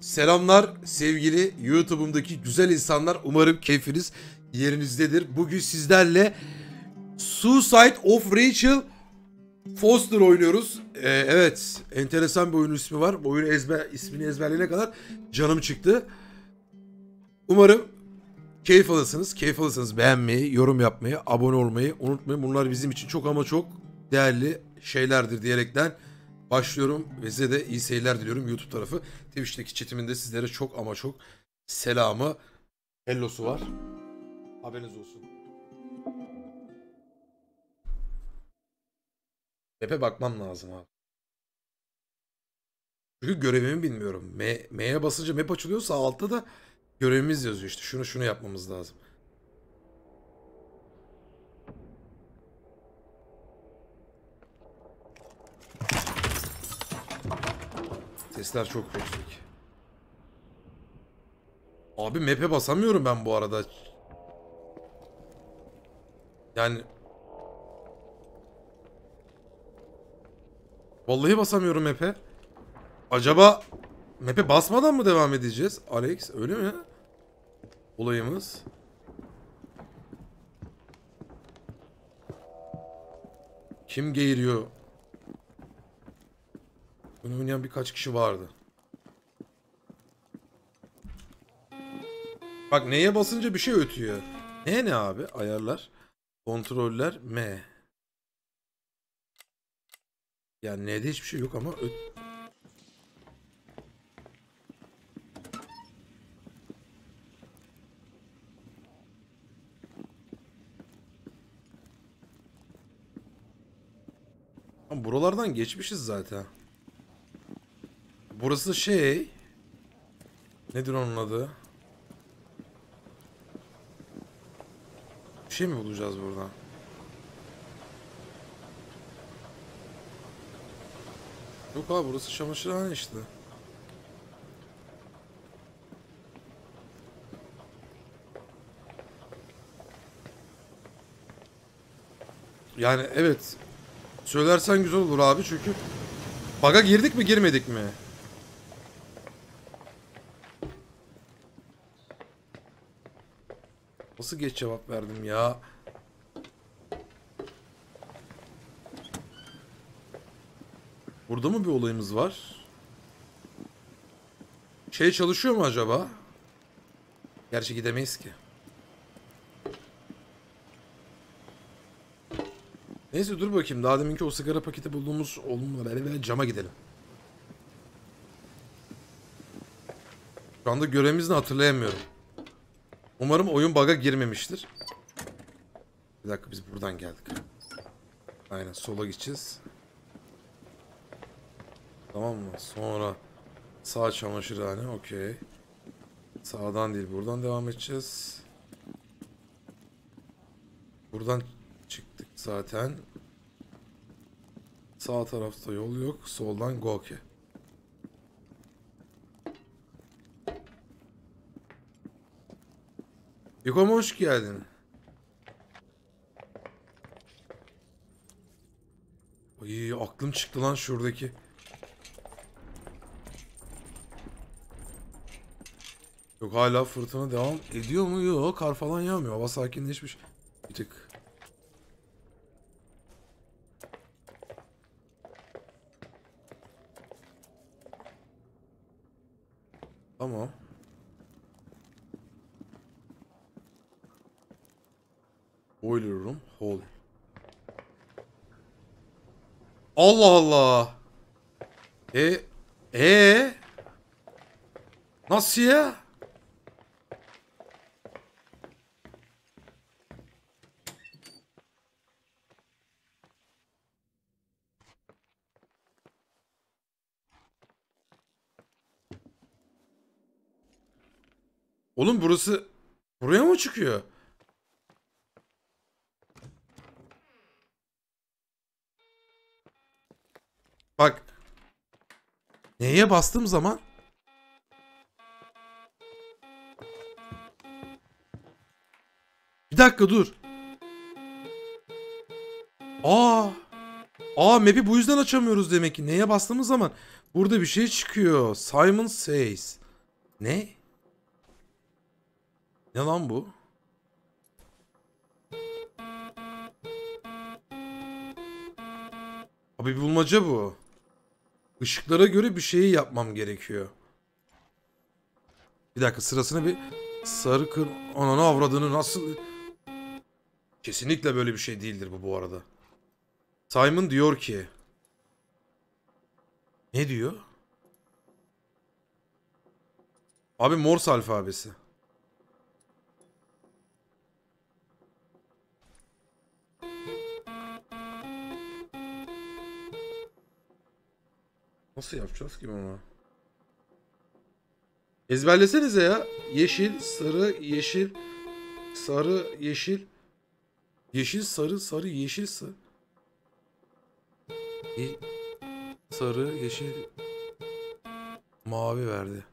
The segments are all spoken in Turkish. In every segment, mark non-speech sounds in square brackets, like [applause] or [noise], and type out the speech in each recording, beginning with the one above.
Selamlar sevgili YouTube'umdaki güzel insanlar. Umarım keyfiniz yerinizdedir. Bugün sizlerle Suicide of Rachel Foster oynuyoruz. Ee, evet, enteresan bir oyun ismi var. Bu oyunu ezber, ismini ezberleyene kadar canım çıktı. Umarım keyif alırsınız. Keyif alırsanız beğenmeyi, yorum yapmayı, abone olmayı unutmayın. Bunlar bizim için çok ama çok değerli şeylerdir diyerekten başlıyorum ve size de iyi seyirler diliyorum YouTube tarafı. Twitch'teki chatimin de sizlere çok ama çok selamı, hellosu var. Haberiniz olsun. Map'e bakmam lazım abi. Çünkü görevimi bilmiyorum. M'ye basınca map açılıyor sağ altta da görevimiz yazıyor işte. Şunu şunu yapmamız lazım. Sesler çok yüksek. Abi map'e basamıyorum ben bu arada. Yani Vallahi basamıyorum map'e. Acaba map'e basmadan mı devam edeceğiz? Alex öyle mi? Olayımız. Kim geğiriyor? Bunu oynayan birkaç kişi vardı. Bak neye basınca bir şey ötüyor. Ne ne abi? Ayarlar. Kontroller M. Yani N'de hiçbir şey yok ama öt... Buralardan geçmişiz zaten. Burası şey... Nedir onun adı? Bir şey mi bulacağız burada? Yok abi burası çamaşırhane işte. Yani evet. Söylersen güzel olur abi çünkü Baga girdik mi girmedik mi? Nasıl geç cevap verdim ya? Burada mı bir olayımız var? Şey çalışıyor mu acaba? Gerçi gidemeyiz ki. Neyse dur bakayım. Daha deminki o sigara paketi bulduğumuz olumlu cama gidelim. Şu anda görevimizi hatırlayamıyorum. Umarım oyun bug'a girmemiştir. Bir dakika biz buradan geldik. Aynen sola gideceğiz. Tamam mı? Sonra sağ çamaşırhane okey. Sağdan değil buradan devam edeceğiz. Buradan çıktık zaten. Sağ tarafta yol yok. Soldan Goke. Yukom hoş geldin. Ay aklım çıktı lan şuradaki. Yok hala fırtına devam ediyor mu? Yok kar falan yağmıyor. Hava sakinleşmiş. Bir tık. Tamam. Boiler room, hall. Allah Allah. E e Nasıl ya? Oğlum burası buraya mı çıkıyor? Bak. Neye bastığım zaman Bir dakika dur. Aa. Aa map'i bu yüzden açamıyoruz demek ki. Neye bastığımız zaman burada bir şey çıkıyor. Simon Says. Ne? Ne lan bu? Abi bulmaca bu. Işıklara göre bir şeyi yapmam gerekiyor. Bir dakika sırasına bir sarı kır... Ananı avradını nasıl... Kesinlikle böyle bir şey değildir bu bu arada. Simon diyor ki... Ne diyor? Abi Morse alfabesi. Nasıl yapacağız ki bunu? Ezberlesenize ya. Yeşil, sarı, yeşil, sarı, yeşil. Yeşil, sarı, sarı, yeşil, sarı. Ye- sarı, yeşil, mavi verdi.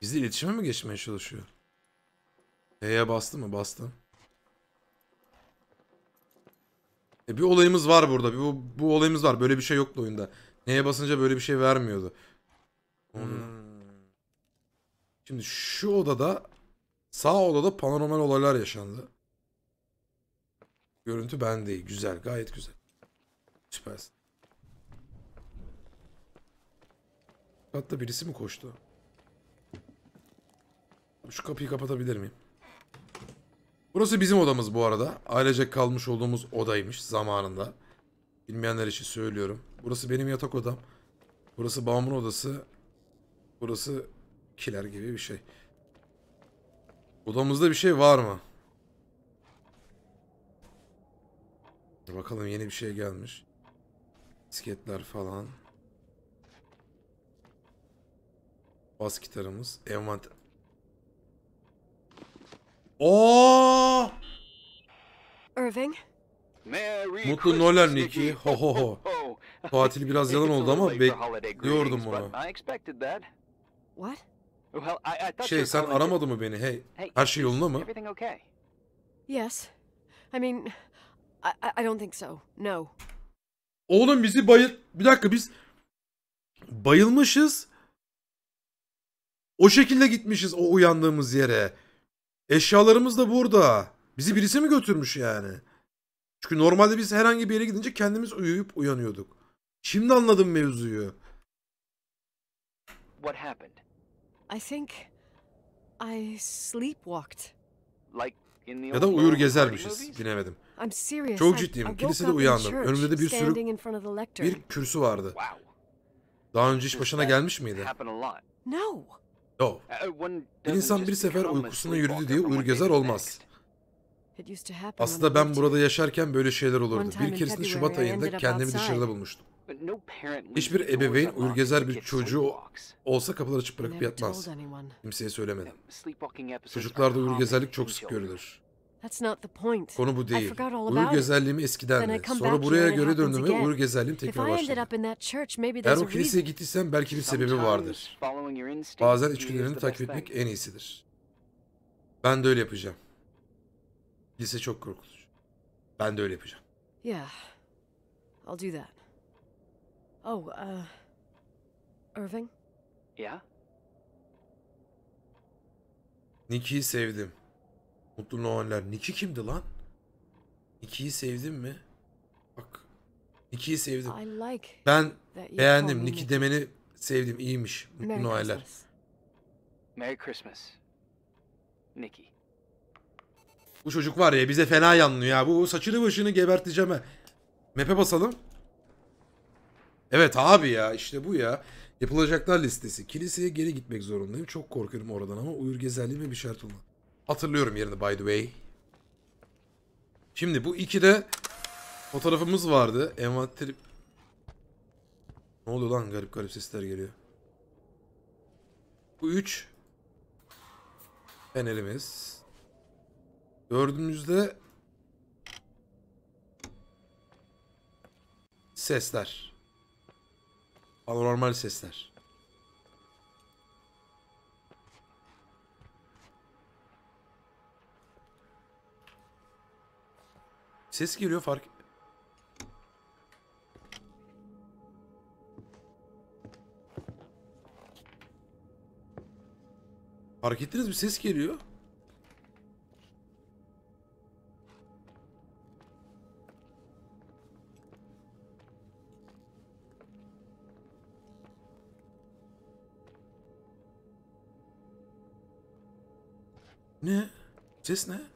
Bizle iletişime mi geçmeye çalışıyor? E'ye bastı mı? Bastım. E bir olayımız var burada. Bir, bu, bu olayımız var. Böyle bir şey yoktu oyunda. Neye basınca böyle bir şey vermiyordu. Hmm. Şimdi şu odada sağ odada paranormal olaylar yaşandı. Görüntü ben değil. Güzel. Gayet güzel. Süpersin. Hatta birisi mi koştu? Şu kapıyı kapatabilir miyim? Burası bizim odamız bu arada. Ailecek kalmış olduğumuz odaymış zamanında. Bilmeyenler için söylüyorum. Burası benim yatak odam. Burası babamın odası. Burası kiler gibi bir şey. Odamızda bir şey var mı? Bakalım yeni bir şey gelmiş. Disketler falan. Bas gitarımız. Envanter. Oo! Irving, Mutlu Noel Nicky. Ho ho ho. Tatil biraz yalan oldu ama bekliyordum bunu. Şey sen aramadın mı beni? Hey, her şey yolunda mı? Yes. I mean, I- I don't think so. No. Oğlum bizi bayıl... Bir dakika biz... Bayılmışız. O şekilde gitmişiz o uyandığımız yere. Eşyalarımız da burada. Bizi birisi mi götürmüş yani? Çünkü normalde biz herhangi bir yere gidince kendimiz uyuyup uyanıyorduk. Şimdi anladım mevzuyu. What happened? I think I sleepwalked. Like in the Ya da uyur gezermişiz. Bilemedim. I'm serious. Çok ciddiyim. Kilisede uyandım. Önümde de bir sürü-. Bir kürsü vardı. Daha önce hiç başına gelmiş miydi? No. Yok. Uh, Bir insan bir sefer uykusuna yürüdü diye uyur gezer olmaz. Aslında ben burada yaşarken böyle şeyler olurdu. Bir in keresinde Şubat ayında kendimi dışarıda bulmuştum. Hiçbir ebeveyn uyurgezer when bir çocuğu olsa kapıları açık I bırakıp yatmaz. Kimseye söylemedim. Çocuklarda are common uyurgezerlik çok sık görülür. That's not the point. Konu bu I değil. forgot all about it. Uyurgezerliğim Then I eskidendi. come Sonra back buraya göre döndüm ve again. uyurgezerliğim If tekrar I ended başladı. up in that church, maybe Eğer there's o a kiliseye gittiysen belki bir sebebi Sometimes vardır. following your instinct Bazen içgüdülerini takip etmek en iyisidir. Ben de öyle yapacağım. Kilise çok korkutucu. Ben de öyle yapacağım. Yeah. I'll do that. Oh, uh. Irving? Yeah? Nicky'yi sevdim. Mutlu Noeller. Nicky kimdi lan? Nicky'yi sevdim mi? Bak. Nicky'yi sevdim. Ben beğendim. Nicky. demeni sevdim. İyiymiş. Mutlu Noeller. Merry Christmas. Nikki. Bu çocuk var ya bize fena yanlıyor ya. Bu saçını başını geberteceğim ha. Map'e basalım. Evet abi ya işte bu ya. Yapılacaklar listesi. Kiliseye geri gitmek zorundayım. Çok korkuyorum oradan ama uyur gezerliğime bir şart olma. Hatırlıyorum yerini by the way. Şimdi bu ikide fotoğrafımız vardı. Envanteri... Ne oluyor lan garip garip sesler geliyor. Bu üç. Fenerimiz. Dördüncüzde sesler. Anormal sesler. ses geliyor fark... Fark ettiniz bir ses geliyor. Ne? Ses ne?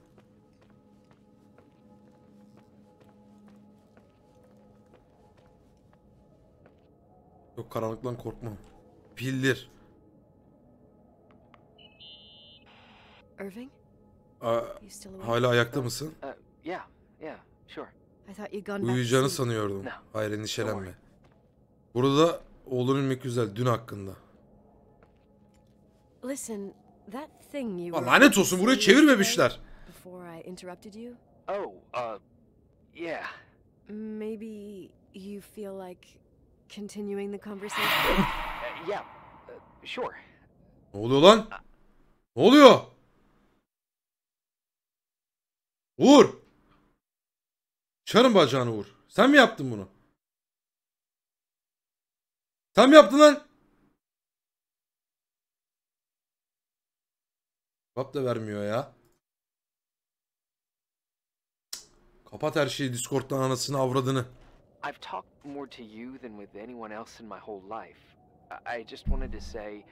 Karanlıktan korkmam. Pildir. Irving, Aa, you still awake? hala ayakta mısın? Uh, yeah, yeah, sure. I thought you'd gone back to Uyuyacağını sanıyordum. Hayır endişelenme. Burada oğlun ölmek güzel. Dün hakkında. Listen, that thing you Aa, were lanet olsun burayı çevirmemişler. Before I interrupted you, Oh, uh, yeah. maybe you feel like continuing the conversation. Uh, yeah, uh, sure. Ne oluyor lan? Ne oluyor? Uğur. Çarın bacağını vur. Sen mi yaptın bunu? Sen mi yaptın lan? Cevap da vermiyor ya. Cık. Kapat her şeyi Discord'dan anasını avradını. I've talked more to you than with anyone else in my whole life. I, just wanted to say.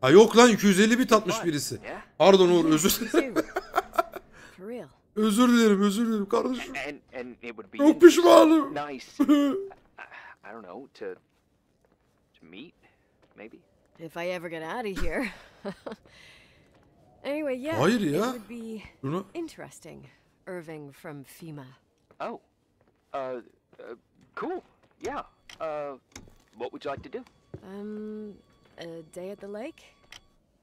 Ha yok lan 250 bit atmış birisi. Yeah? Pardon Uğur özür dilerim. too. [laughs] For real. özür dilerim özür dilerim kardeşim. And and it would be Çok pişmanım. nice. [laughs] I, don't know to to meet, maybe. If I ever get out of here. [laughs] anyway, yeah. Hayır It ya. would be Bunu interesting. Irving from FEMA. Oh, uh, uh cool. Yeah. Uh, what would you like to do? Um, a day at the lake?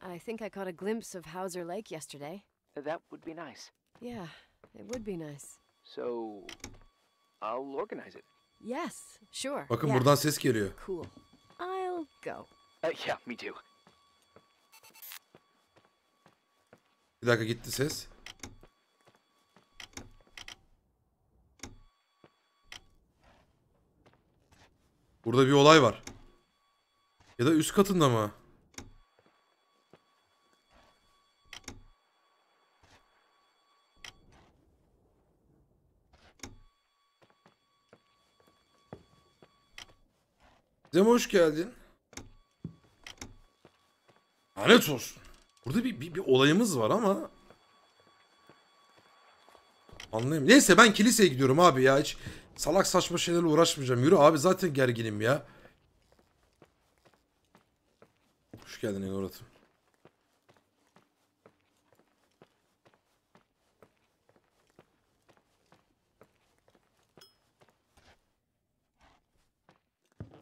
I think I caught a glimpse of Hauser Lake yesterday. That would be nice. Yeah, it would be nice. So, I'll organize it. Yes, sure. bakın yeah. buradan ses geliyor. Cool. I'll go. Uh, yeah, me too. Bir dakika gitti ses. Burada bir olay var. Ya da üst katında mı? Cem hoş geldin. Lanet olsun. Burada bir, bir, bir olayımız var ama... Anlayayım. Neyse ben kiliseye gidiyorum abi ya. Hiç salak saçma şeylerle uğraşmayacağım. Yürü abi zaten gerginim ya. Hoş geldin Enorat'ım.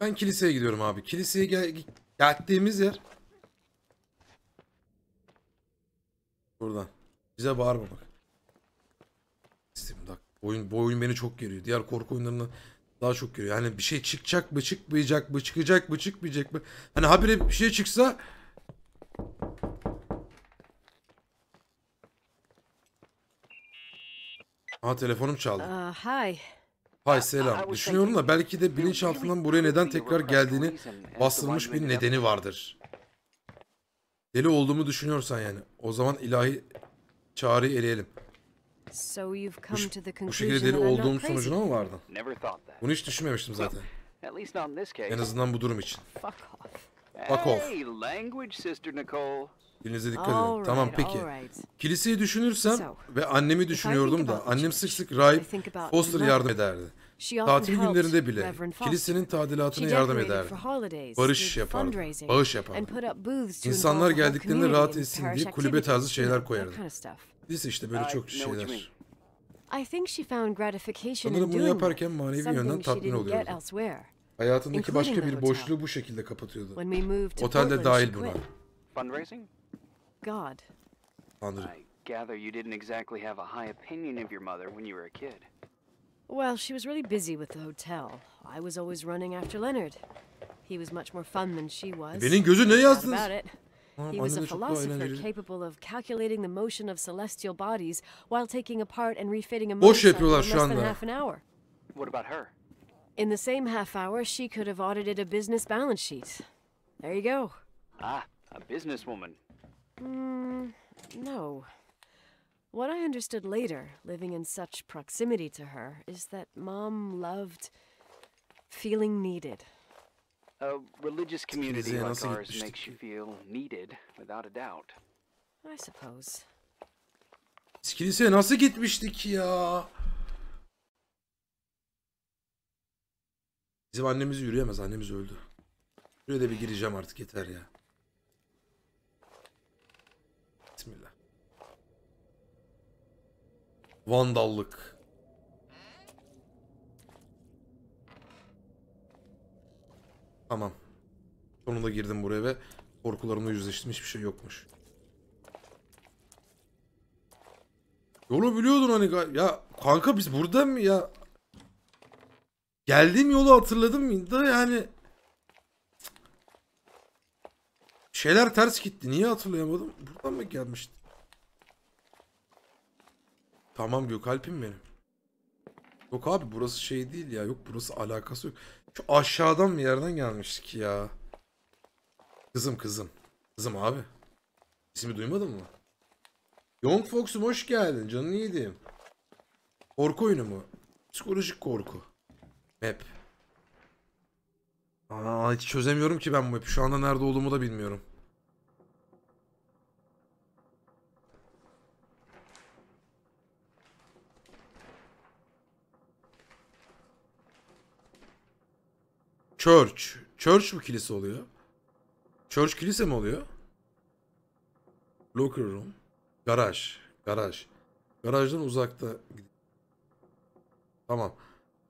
Ben kiliseye gidiyorum abi. Kiliseye gel geldiğimiz yer Buradan. Bize bağırma bak. Bak, bu oyun, bu oyun beni çok geriyor. Diğer korku oyunlarından daha çok geriyor. Yani bir şey çıkacak mı, çıkmayacak mı, çıkacak mı, çıkmayacak mı? Hani habire bir şey çıksa Aa telefonum çaldı. Uh, hi. Hay selam. Düşünüyorum da belki de bilinçaltından buraya neden tekrar geldiğini bastırmış bir nedeni vardır. Deli olduğumu düşünüyorsan yani. O zaman ilahi çağrıyı eleyelim. So you've Bu, come to the bu şekilde conclusion deli olduğum sonucuna mı vardın? Never thought that. Bunu hiç düşünmemiştim zaten. [laughs] At least not in this case. En azından bu durum için. Fuck off. Fuck off. Hey, language, Sister Nicole. Dilinize dikkat All edin. Tamam right, peki. all right. Kiliseyi düşünürsem So, ve annemi düşünüyordum da annem sık sık I rahip think about Foster yardım ederdi. Tatil günlerinde bile kilisenin She tadilatına yardım ederdi. did yapardı, fundraising, bağış and yapardı. put up booths to İnsanlar geldiklerinde rahat in etsin diye kulübe tarzı şeyler koyardı. Neyse işte böyle I çok şeyler. I think she found gratification Sanırım in bunu doing yaparken manevi something yönden she tatmin didn't get oluyordu. elsewhere. Hayatındaki başka bir boşluğu bu şekilde kapatıyordu. When we moved to Otel de dahil buna. quit. Fundraising? God. Tanrı. I gather you didn't exactly have a high opinion of your mother when you were a kid. Well, she was really busy with the hotel. I was always running after Leonard. He was much more fun than she was. Benim gözü ne yazdınız? About it. Tamam, He was a de çok daha philosopher capable of calculating the motion of celestial bodies while taking apart and refitting a Boş motorcycle yapıyorlar in şu less than anda. half an hour. What about her? In the same half hour, she could have audited a business balance sheet. There you go. Ah, a businesswoman. Mm, no. What I understood later, living in such proximity to her, is that Mom loved feeling needed. A religious community like nasıl ours gitmiştik makes you feel needed without a doubt. I suppose. Biz kiliseye nasıl gitmiştik ya? Bizim annemiz yürüyemez. Annemiz öldü. Şuraya da bir gireceğim artık yeter ya. Bismillah. Vandallık. Tamam. Sonunda girdim buraya ve korkularımla yüzleştim. Hiçbir şey yokmuş. Yolu biliyordun hani ya kanka biz burada mı ya? Geldiğim yolu hatırladım da yani şeyler ters gitti. Niye hatırlayamadım? Buradan mı gelmişti? Tamam Gökalp'im benim. Yok abi burası şey değil ya. Yok burası alakası yok. Şu aşağıdan bir yerden gelmiştik ya. Kızım kızım. Kızım abi. İsmi duymadın mı? Young Fox'um hoş geldin. Canını yedim. Korku oyunu mu? Psikolojik korku. Map. Aa, hiç çözemiyorum ki ben bu map'i. Şu anda nerede olduğumu da bilmiyorum. Church. Church mu kilise oluyor? Church kilise mi oluyor? Locker room. Garaj. Garaj. Garajdan uzakta. Tamam.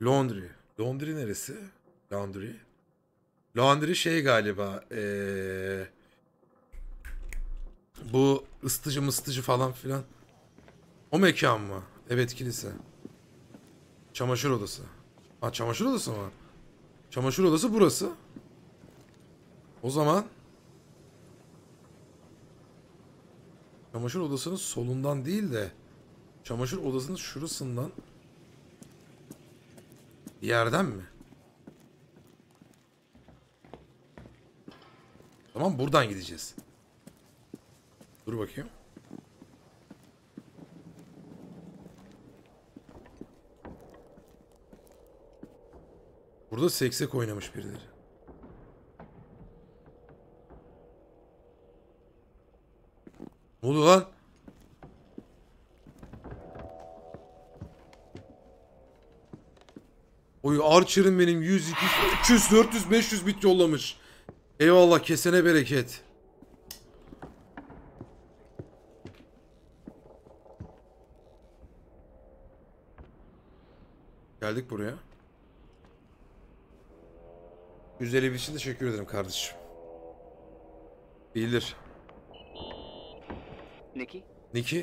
Laundry. Laundry neresi? Laundry. Laundry şey galiba. Ee, bu ısıtıcı mısıtıcı falan filan. O mekan mı? Evet kilise. Çamaşır odası. Ha çamaşır odası mı? Çamaşır odası burası. O zaman çamaşır odasının solundan değil de çamaşır odasının şurasından bir yerden mi? Tamam buradan gideceğiz. Dur bakayım. Burada seksek oynamış birileri. Ne oluyor lan? Oy Archer'ın benim 100, 200, 300, 400, 500 bit yollamış. Eyvallah kesene bereket. Geldik buraya. Güzel ev için teşekkür ederim kardeşim. İyidir. Nikki?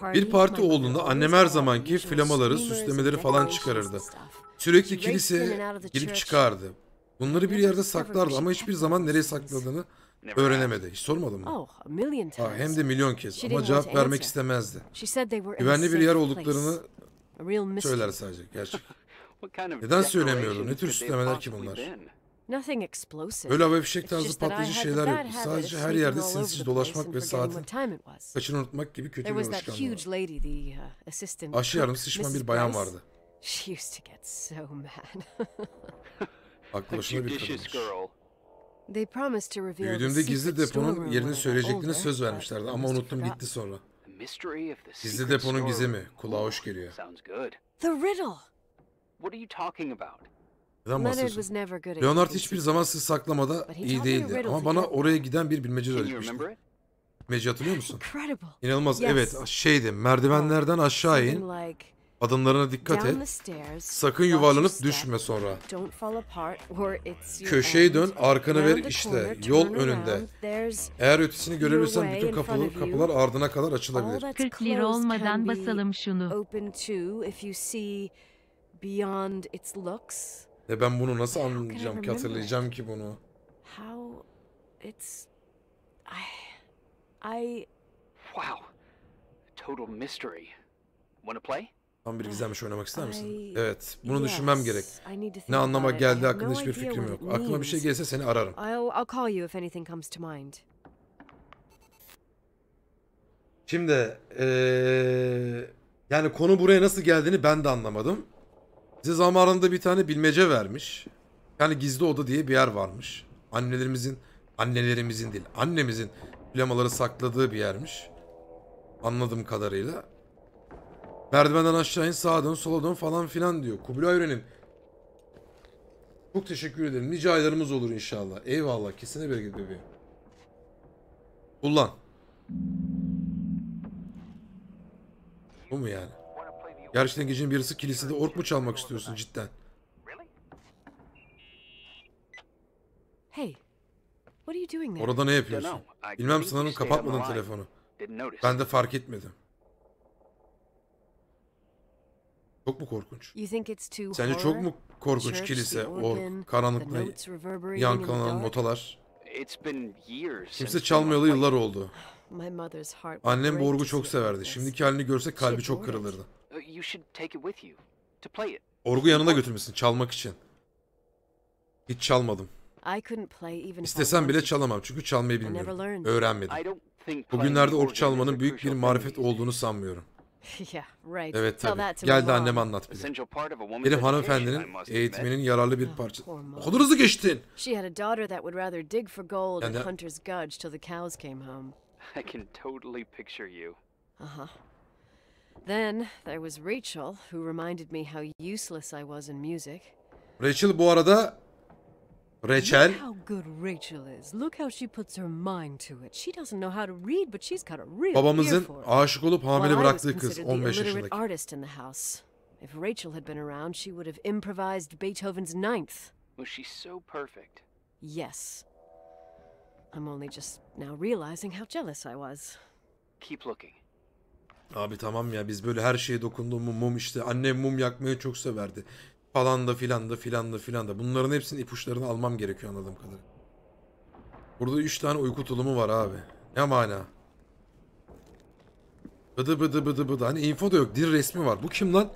Party, bir parti olduğunda annem her zamanki flamaları, süslemeleri falan çıkarırdı. Sürekli kiliseye girip çıkardı. Bunları bir yerde saklardı ama hiçbir zaman nereye sakladığını öğrenemedi. Hiç sormadın mı? Oh, a million Ha, times. hem de milyon kez ama cevap vermek istemezdi. Güvenli bir yer olduklarını söyler sadece. Gerçek. [laughs] Neden söylemiyordu? Ne tür süslemeler ki bunlar? Been? Nothing explosive. Öyle hava fişek tarzı just that I patlayıcı şeyler yoktu. Sadece her yerde all over sinsiz the place dolaşmak and ve saatin what time it was. kaçını unutmak gibi kötü There bir was that alışkanlığı huge var. lady, the assistant. Aşı yardımcısı şişman bir bayan vardı. She used to get so mad. [laughs] Aklı A başında bir kadınmış. girl. They promised to reveal the Büyüdüğümde gizli secret deponun yerini söyleyeceklerini söz vermişlerdi ama unuttum gitti sonra. The mystery of the Gizli deponun gizemi. Kulağa hoş geliyor. The riddle. What are you talking about? Neden Leonard bahsediyorsun? was never good at Leonard hiçbir zaman sır saklamada iyi değildi. Ama bana oraya giden bir bilmece öğretmişti. Bilmece hatırlıyor musun? İnanılmaz. Evet şeydi. Merdivenlerden aşağı in. Adımlarına dikkat et. Sakın yuvarlanıp düşme sonra. End. dön, arkanı ver işte. Yol önünde. Eğer ötesini görebilirsen bütün kapılar, kapılar ardına kadar açılabilir. that's 40 lira olmadan basalım şunu. Ve ben bunu nasıl anlayacağım ki hatırlayacağım ki bunu. How it's I I Wow. Total mystery. Wanna play? Tam bir gizemmiş oynamak ister misin? Evet. Bunu düşünmem gerek. Ne anlama about it. I geldiği have hakkında hiçbir fikrim yok. Aklıma bir şey gelse seni ararım. I'll I'll call you if anything comes to mind. Şimdi eee, yani konu buraya nasıl geldiğini ben de anlamadım. Bize zamanında bir tane bilmece vermiş. Yani gizli oda diye bir yer varmış. Annelerimizin, annelerimizin değil, annemizin plamaları sakladığı bir yermiş. Anladığım kadarıyla. Merdivenden aşağı in, sağa dön, sola dön falan filan diyor. Kubilay öğrenim. Çok teşekkür ederim. Nice aylarımız olur inşallah. Eyvallah. Kesine bereket bebeğim. Kullan. Bu mu yani? Gerçekten gecenin bir yarısı kilisede ork mu çalmak istiyorsun cidden? Hey, what are you doing there? Orada ne yapıyorsun? Bilmem sanırım kapatmadın telefonu. Ben de fark etmedim. Çok mu korkunç? Sence çok mu korkunç kilise, ork, the yankılanan notalar? Kimse çalmayalı yıllar oldu. Annem bu orgu çok severdi. Şimdiki halini görse kalbi çok kırılırdı. Uh, You should take it with you to play it. Orgu yanına götürmüşsün çalmak için. Hiç çalmadım. I couldn't play even if I İstesem bile çalamam çünkü çalmayı bilmiyorum. Öğrenmedim. Bugünlerde is çalmanın büyük bir marifet olduğunu sanmıyorum. [laughs] yeah, right. Evet Tell tabii. that to Gel de mom. anneme anlat woman's Benim hanımefendinin eğitiminin yararlı bir Oh, parça. poor mom. O kadar hızlı geçtin. Yani- Then there was Rachel, who reminded me how useless I was in music. Rachel bu arada Rachel Look how good Rachel is. Look how she puts her mind to it. She doesn't know how to read, but she's got a real ear babamızın for it. aşık olup hamile bıraktığı kız considered the 15 illiterate yaşındaki. artist in the house. If Rachel had been around, she would have improvised Beethoven's Ninth. Was she so perfect? Yes. I'm only just now realizing how jealous I was. Keep looking. Abi tamam ya biz böyle her şeye dokunduğumuz mum işte annem mum yakmayı çok severdi. Falan da filan da filan da filan da. Bunların hepsinin ipuçlarını almam gerekiyor anladığım kadarıyla. Burada 3 tane uyku tulumu var abi. Ne mana? Bıdı bıdı bıdı bıdı. Hani info da yok. Dil resmi var. Bu kim lan?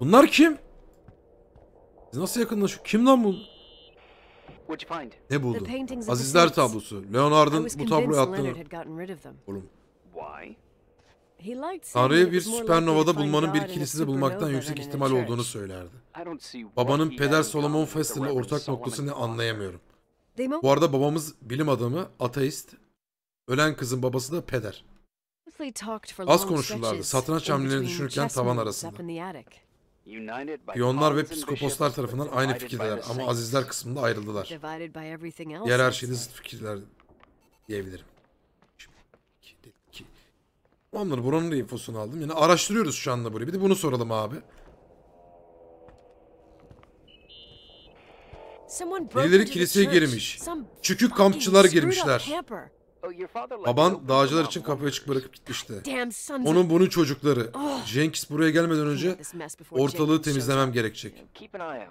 Bunlar kim? Biz nasıl yakınlaşıyor? Kim lan bu? Ne buldu? paintings of the Azizler tablosu. Leonard'ın bu tabloyu convinced attığını... Oğlum. Why? He liked saying that Tanrı'yı bir süpernovada bulmanın bir kilisede bulmaktan yüksek than in a ihtimal olduğunu söylerdi. Babanın Peder Solomon Reverend ortak Solomon noktası ne Foster. anlayamıyorum. Bu arada babamız bilim adamı, ateist. Ölen kızın babası da peder. Az konuşurlardı. Satranç in hamlelerini düşünürken chess tavan moves arasında. Piyonlar ve pawns and psikoposlar bishops, tarafından aynı fikirdeler the ama azizler kısmında ayrıldılar. Diğer her şeyde zıt fikirler diyebilirim. Tamamdır buranın da infosunu aldım. Yani araştırıyoruz şu anda burayı. Bir de bunu soralım abi. Birileri kiliseye girmiş. Fucking kampçılar girmişler. Oh, Baban dağcılar için kapıyı açık bırakıp gitmişti. Onun bunun çocukları. Oh. Cenkis buraya gelmeden önce ortalığı Jenkins temizlemem gerekecek.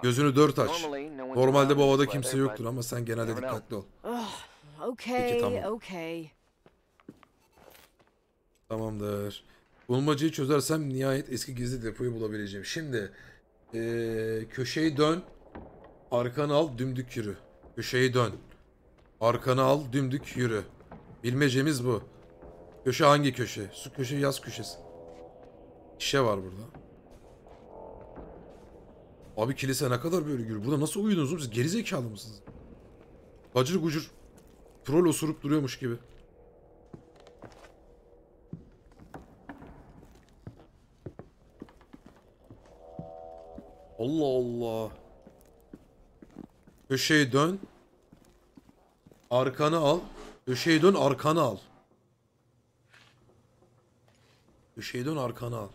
Gözünü dört aç. Normalde bu havada kimse yoktur ama sen genelde dikkatli ol. Oh, okay, tamam. Tamamdır. Bulmacayı çözersem nihayet eski gizli depoyu bulabileceğim. Şimdi eee köşeyi dön. Arkanı al dümdük yürü. Köşeyi dön. Arkanı al dümdük yürü. Bilmecemiz bu. Köşe hangi köşe? Su köşe yaz köşesi. Şişe var burada. Abi kilise ne kadar böyle gürü. Burada nasıl uyudunuz oğlum siz gerizekalı mısınız? Bacır gucur troll osurup duruyormuş gibi. Allah Allah. Köşeyi dön. Arkanı al. Köşeyi dön arkanı al. Köşeyi dön arkanı al.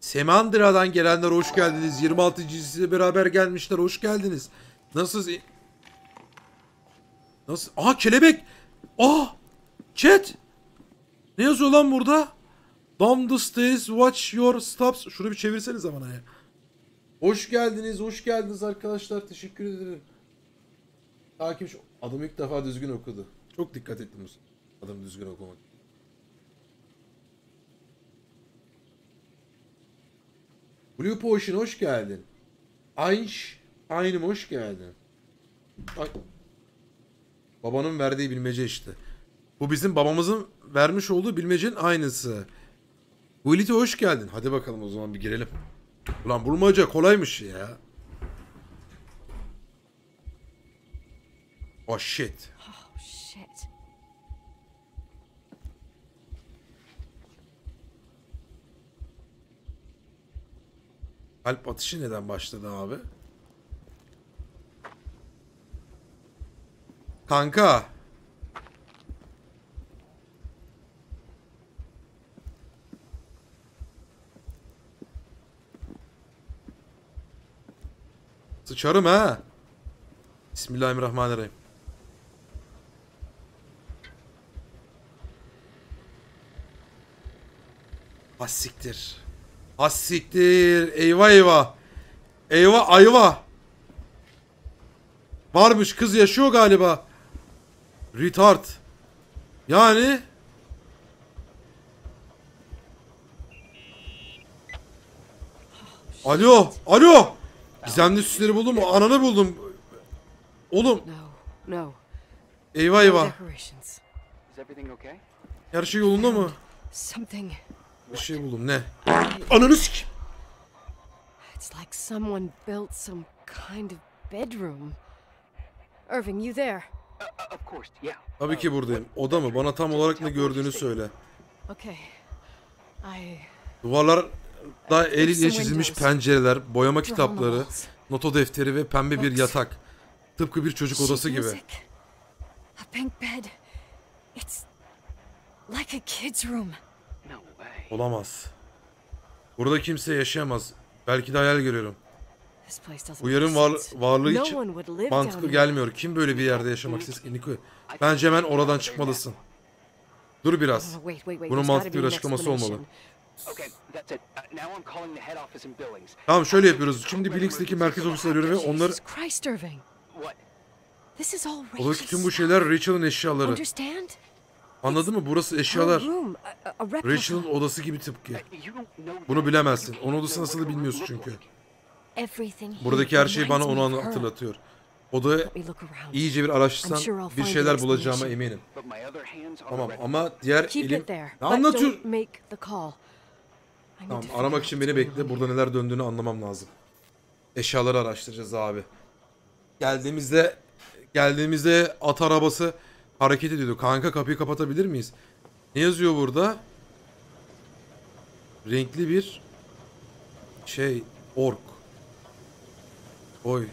Semandıra'dan gelenler hoş geldiniz. 26 dizisiyle beraber gelmişler. Hoş geldiniz. Nasılsınız? Nasıl? Aha kelebek. Ah! Chat. Ne yazıyor lan burada? Down the stairs, watch your steps. Şunu bir çevirsenize bana ya. Hoş geldiniz, hoş geldiniz arkadaşlar. Teşekkür ederim. Takipçi adam ilk defa düzgün okudu. Çok dikkat ettim bu. Adam düzgün okumak. Blue Potion hoş geldin. Aynş, aynım hoş geldin. Ay. Babanın verdiği bilmece işte. Bu bizim babamızın vermiş olduğu bilmecenin aynısı. Guilty hoş geldin. Hadi bakalım o zaman bir girelim. Ulan bulmaca kolaymış ya. Oh shit. Oh, shit. Kalp atışı neden başladı abi? Kanka. Sıçarım ha. Bismillahirrahmanirrahim. Ha siktir. Ha siktir. Eyvah eyvah. Eyvah ayva. Varmış kız yaşıyor galiba. Retard. Yani Alo, alo. Gizemli süsleri buldum mu? Ananı buldum. Oğlum, eyvah eyvah. Her şey yolunda mı? Bir şey buldum. Ne? Ananı sik. It's like someone built some kind of bedroom. Irving, you there? Uh, uh, of course, yeah. Tabii ki buradayım. Oda mı? Bana tam olarak ne gördüğünü söyle. Okay. I Duvarlarda el ile çizilmiş pencereler, boyama kitapları, noto defteri ve pembe bir yatak. Tıpkı bir çocuk odası gibi. music. A pink bed. It's like a kid's room. No way. Olamaz. Burada kimse yaşayamaz. Belki de hayal görüyorum. Bu yerin var, varlığı için mantıklı gelmiyor. Kim böyle bir yerde yaşamak ister ki Niko? Bence hemen oradan çıkmalısın. Dur biraz. Oh. Bunun mantıklı bir açıklaması olmalı. Explanation. Okay, that's it. Now I'm calling the head office in Billings. Tamam şöyle yapıyoruz. Şimdi Billings'teki merkez ofisi arıyorum ve onlar Jesus Christ, Irving. What? This is all Oradaki Rachel's tüm bu şeyler Rachel'ın eşyaları. Anladın mı? Burası eşyalar. Rachel'ın odası gibi tıpkı. Uh, Bunu bilemezsin. Onun odası nasıl bilmiyorsun room çünkü. Buradaki her şey bana onu hatırlatıyor. Odaya iyice bir araştırsan bir şeyler bulacağıma eminim. Tamam ama diğer elim... Ne anlatıyor? don't make the call. I need Tamam to figure aramak için beni bekle. Burada neler döndüğünü anlamam lazım. Eşyaları araştıracağız abi. Geldiğimizde geldiğimizde at arabası hareket ediyordu. Kanka kapıyı kapatabilir miyiz? Ne yazıyor burada? Renkli bir şey ork. Oy.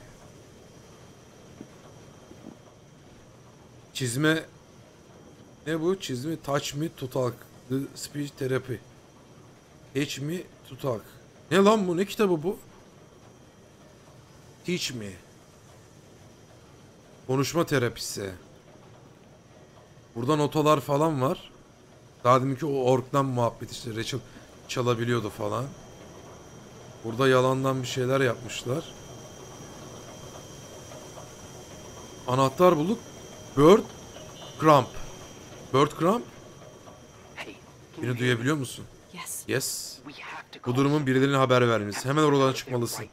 Çizme ne bu? Çizme touch me to talk. The speech therapy. Teach me to talk. Ne lan bu? Ne kitabı bu? Teach me. Konuşma terapisi. Burada notalar falan var. Daha deminki o orktan muhabbet işte Rachel çalabiliyordu falan. Burada yalandan bir şeyler yapmışlar. Anahtar bulduk. Bird Cramp. Bird can Beni duyabiliyor musun? Yes. Bu durumun birilerine haber vermemiz. Hemen oradan çıkmalısın.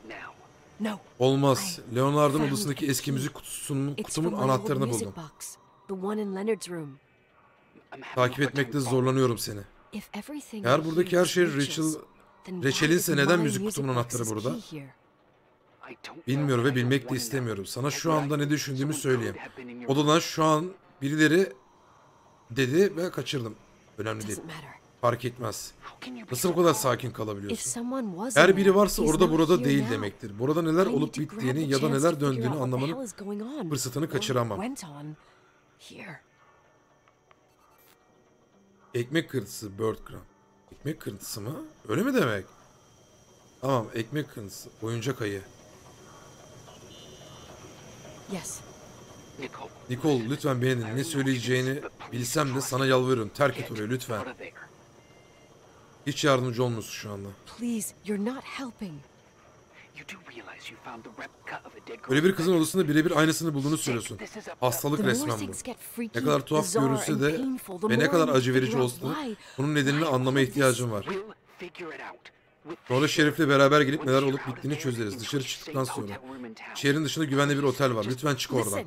Olmaz. Leonard'ın odasındaki eski müzik kutusunun kutumun anahtarını buldum. Takip etmekte zorlanıyorum seni. Eğer buradaki her şey Rachel Rachel'inse neden müzik kutumun anahtarı burada? Bilmiyorum ve bilmek de istemiyorum. Sana şu anda ne düşündüğümü söyleyeyim. Odadan şu an birileri dedi ve kaçırdım. Önemli değil. Fark etmez. Nasıl bu kadar sakin kalabiliyorsun? Eğer biri varsa orada burada değil demektir. Burada neler olup bittiğini ya da neler döndüğünü anlamanın fırsatını kaçıramam. Ekmek kırıntısı bird crumb. Ekmek kırıntısı mı? Öyle mi demek? Tamam ekmek kırıntısı. Oyuncak ayı. Yes. Nicole, lütfen beni ne söyleyeceğini bilsem de sana yalvarıyorum. Terk et orayı lütfen. Hiç yardımcı olmuyorsun şu anda. Please, you're not helping. You do realize you found the replica of a dead girl Öyle bir kızın odasında birebir aynısını bulduğunu söylüyorsun. Hastalık resmen bu. Ne kadar tuhaf görünse de ve ne kadar acı verici olsa da bunun nedenini anlamaya ihtiyacım var. Sonra Şerif'le beraber gelip neler olup bittiğini çözeriz. Dışarı çıktıktan sonra. Şehrin dışında güvenli bir otel var. Lütfen çık oradan.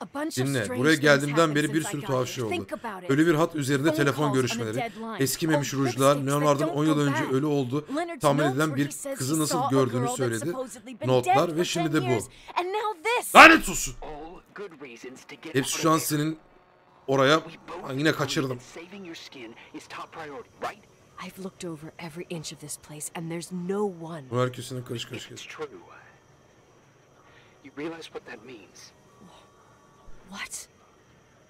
Listen, A bunch of Dinle. Buraya geldiğimden beri bir sürü tuhaf şey oldu. Ölü bir hat üzerinde telefon görüşmeleri, line. eskimemiş Oh, rujlar, Leonard'ın that 10 yıl önce ölü oldu, tahmin edilen bir kızı nasıl gördüğünü söyledi. Notlar ve şimdi 10 de bu. Lanet olsun! Hepsi şu an senin oraya yine kaçırdım. that Saving your skin is top priority, right? I've looked over every inch of this place, and there's no one. Bu herkesin karış karış geç. You realize what that means? What?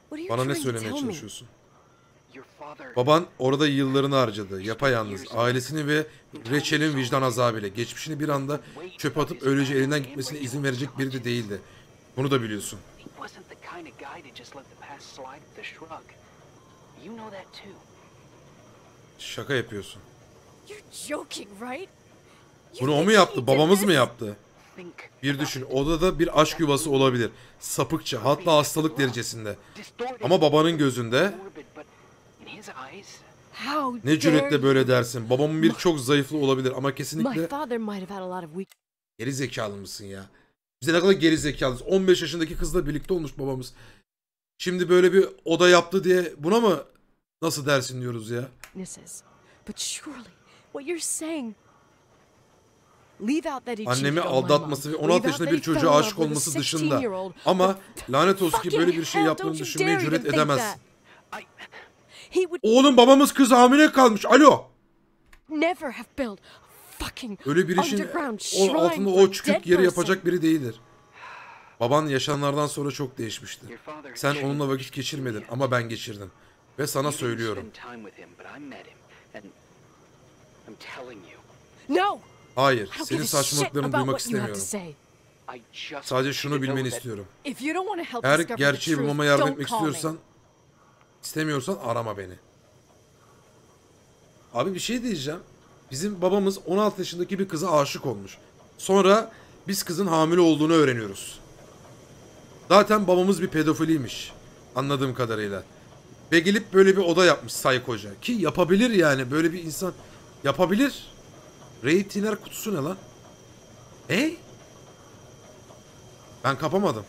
What are you Bana ne trying to söylemeye tell me? çalışıyorsun? Your father. Baban orada yıllarını harcadı. Yapayalnız. Ailesini ve Rachel'in vicdan azabıyla. Geçmişini bir anda çöpe atıp öylece elinden gitmesine izin verecek biri de değildi. Bunu da biliyorsun. Şaka yapıyorsun. You're joking, right? You Bunu o mu yaptı? Babamız mı yaptı? Bir düşün. Odada bir aşk yuvası olabilir. Sapıkça. Hatta hastalık derecesinde. Ama babanın gözünde ne cüretle böyle dersin. Babamın bir çok zayıflığı olabilir ama kesinlikle geri zekalı mısın ya? Bize ne kadar geri zekalıyız. 15 yaşındaki kızla birlikte olmuş babamız. Şimdi böyle bir oda yaptı diye buna mı nasıl dersin diyoruz ya? weaknesses. But surely, what you're saying. Leave out that he Annemi aldatması ve 16 Leave out yaşında bir çocuğa aşık olması dışında. 16-year-old. Ama lanet olsun ki böyle bir şey yaptığını düşünmeye cüret edemez. Oğlum babamız kız hamile kalmış. Alo. Öyle bir işin o altında o dead yeri yapacak biri değildir. Baban yaşananlardan sonra çok değişmişti. Sen onunla vakit geçirmedin ama ben geçirdim. Ve sana söylüyorum. No. Hayır, senin saçmalıklarını duymak istemiyorum. Sadece şunu bilmeni istiyorum. Eğer gerçeği bulmama yardım etmek istiyorsan, istemiyorsan arama beni. Abi bir şey diyeceğim. Bizim babamız 16 yaşındaki bir kıza aşık olmuş. Sonra biz kızın hamile olduğunu öğreniyoruz. Zaten babamız bir pedofiliymiş. Anladığım kadarıyla. Ve gelip böyle bir oda yapmış saykoca. Ki yapabilir yani böyle bir insan yapabilir. Tiner kutusu ne lan? E? Ben kapamadım.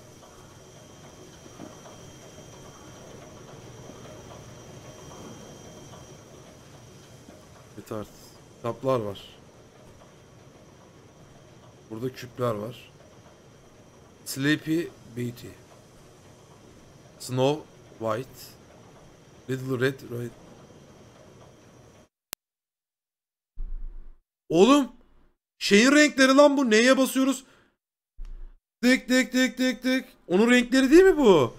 Bir tart. Kitaplar var. Burada küpler var. Sleepy Beauty. Snow White. Little Red Right. Oğlum. Şeyin renkleri lan bu. Neye basıyoruz? Tık tık tık tık tık. Onun renkleri değil mi bu?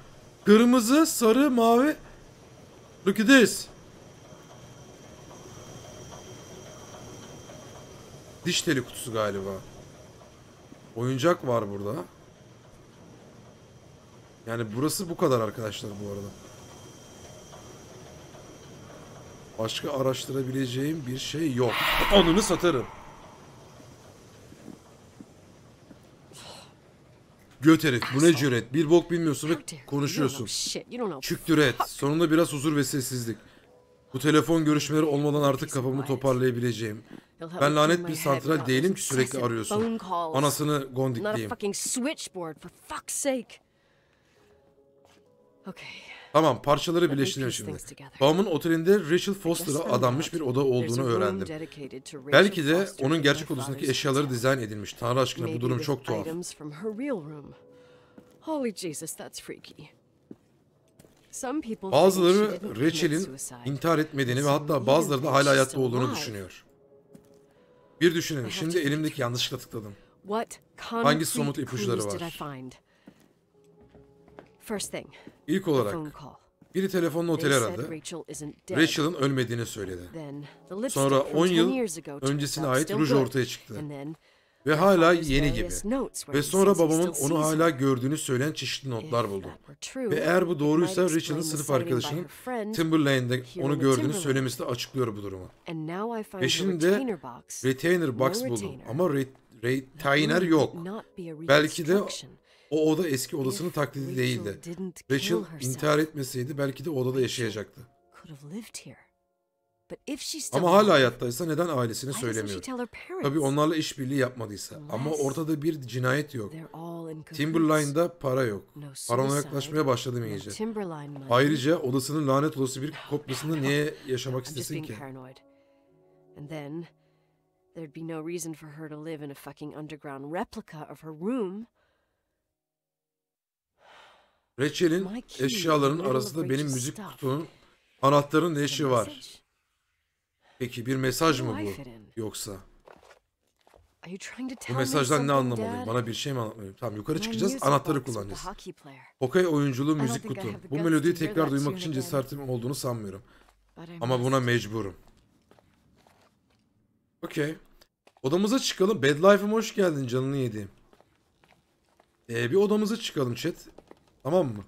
Kırmızı, sarı, mavi. Look at this. Diş teli kutusu galiba. Oyuncak var burada. Yani burası bu kadar arkadaşlar bu arada. Başka araştırabileceğim bir şey yok. [laughs] Onunu satarım. Göt herif bu ne cüret. Bir bok bilmiyorsun ve konuşuyorsun. Çüktür et. Sonunda biraz huzur ve sessizlik. Bu telefon görüşmeleri olmadan artık kafamı toparlayabileceğim. Ben lanet bir santral değilim ki sürekli arıyorsun. Anasını gondikleyeyim. Okay. Tamam parçaları piece şimdi. Babamın otelinde Rachel Foster'a adanmış bir oda olduğunu öğrendim. Belki de onun gerçek odasındaki eşyaları dizayn edilmiş. Tanrı aşkına bu durum çok tuhaf. Bazıları Rachel'in intihar etmediğini ve hatta bazıları da hala hayatta olduğunu düşünüyor. Bir düşünün. Şimdi elimdeki yanlışlıkla tıkladım. Hangi somut ipuçları var? First thing, İlk olarak biri telefonla oteli aradı. Rachel'ın ölmediğini söyledi. Sonra from 10 10 yıl öncesine ait ruj ortaya çıktı. Ve hala yeni gibi. Ve sonra babamın onu hala gördüğünü söyleyen çeşitli notlar If buldu. that were true, Ve eğer bu doğruysa Rachel'ın sınıf arkadaşının Timberlane'de onu gördüğünü söylemesi de açıklıyor bu durumu. Ve şimdi retainer box. Retainer box No buldum ama re, retainer yok. Belki de. O oda eski odasının taklidi değildi. Rachel intihar etmeseydi belki de o odada yaşayacaktı. Ama hala hayattaysa neden ailesine söylemiyor? Tabii onlarla işbirliği yapmadıysa. Ama ortada bir cinayet yok. Timberline'da para yok. No Paranoyaklaşmaya suicide, başladım iyice. Ayrıca odasının lanet olası bir kopyasında niye yaşamak istesin ki? there'd be no reason for her to live in a fucking underground replica of her room. Rachel'in My key eşyaların in the middle arasında benim müzik kutunun anahtarın ne A işi var? Peki bir mesaj mı bu? Yoksa? Bu mesajdan ne anlamalıyım? Bana bir şey mi anlatmalıyım? Tamam yukarı çıkacağız. Anahtarı kullanacağız. Hokey oyunculu don't müzik kutu. Bu melodiyi tekrar duymak için cesaretim olduğunu sanmıyorum. Ama buna mecburum. Okey. Odamıza çıkalım. Bad Life'ıma hoş geldin canını yediğim. Ee, bir odamıza çıkalım chat. Tamam mı?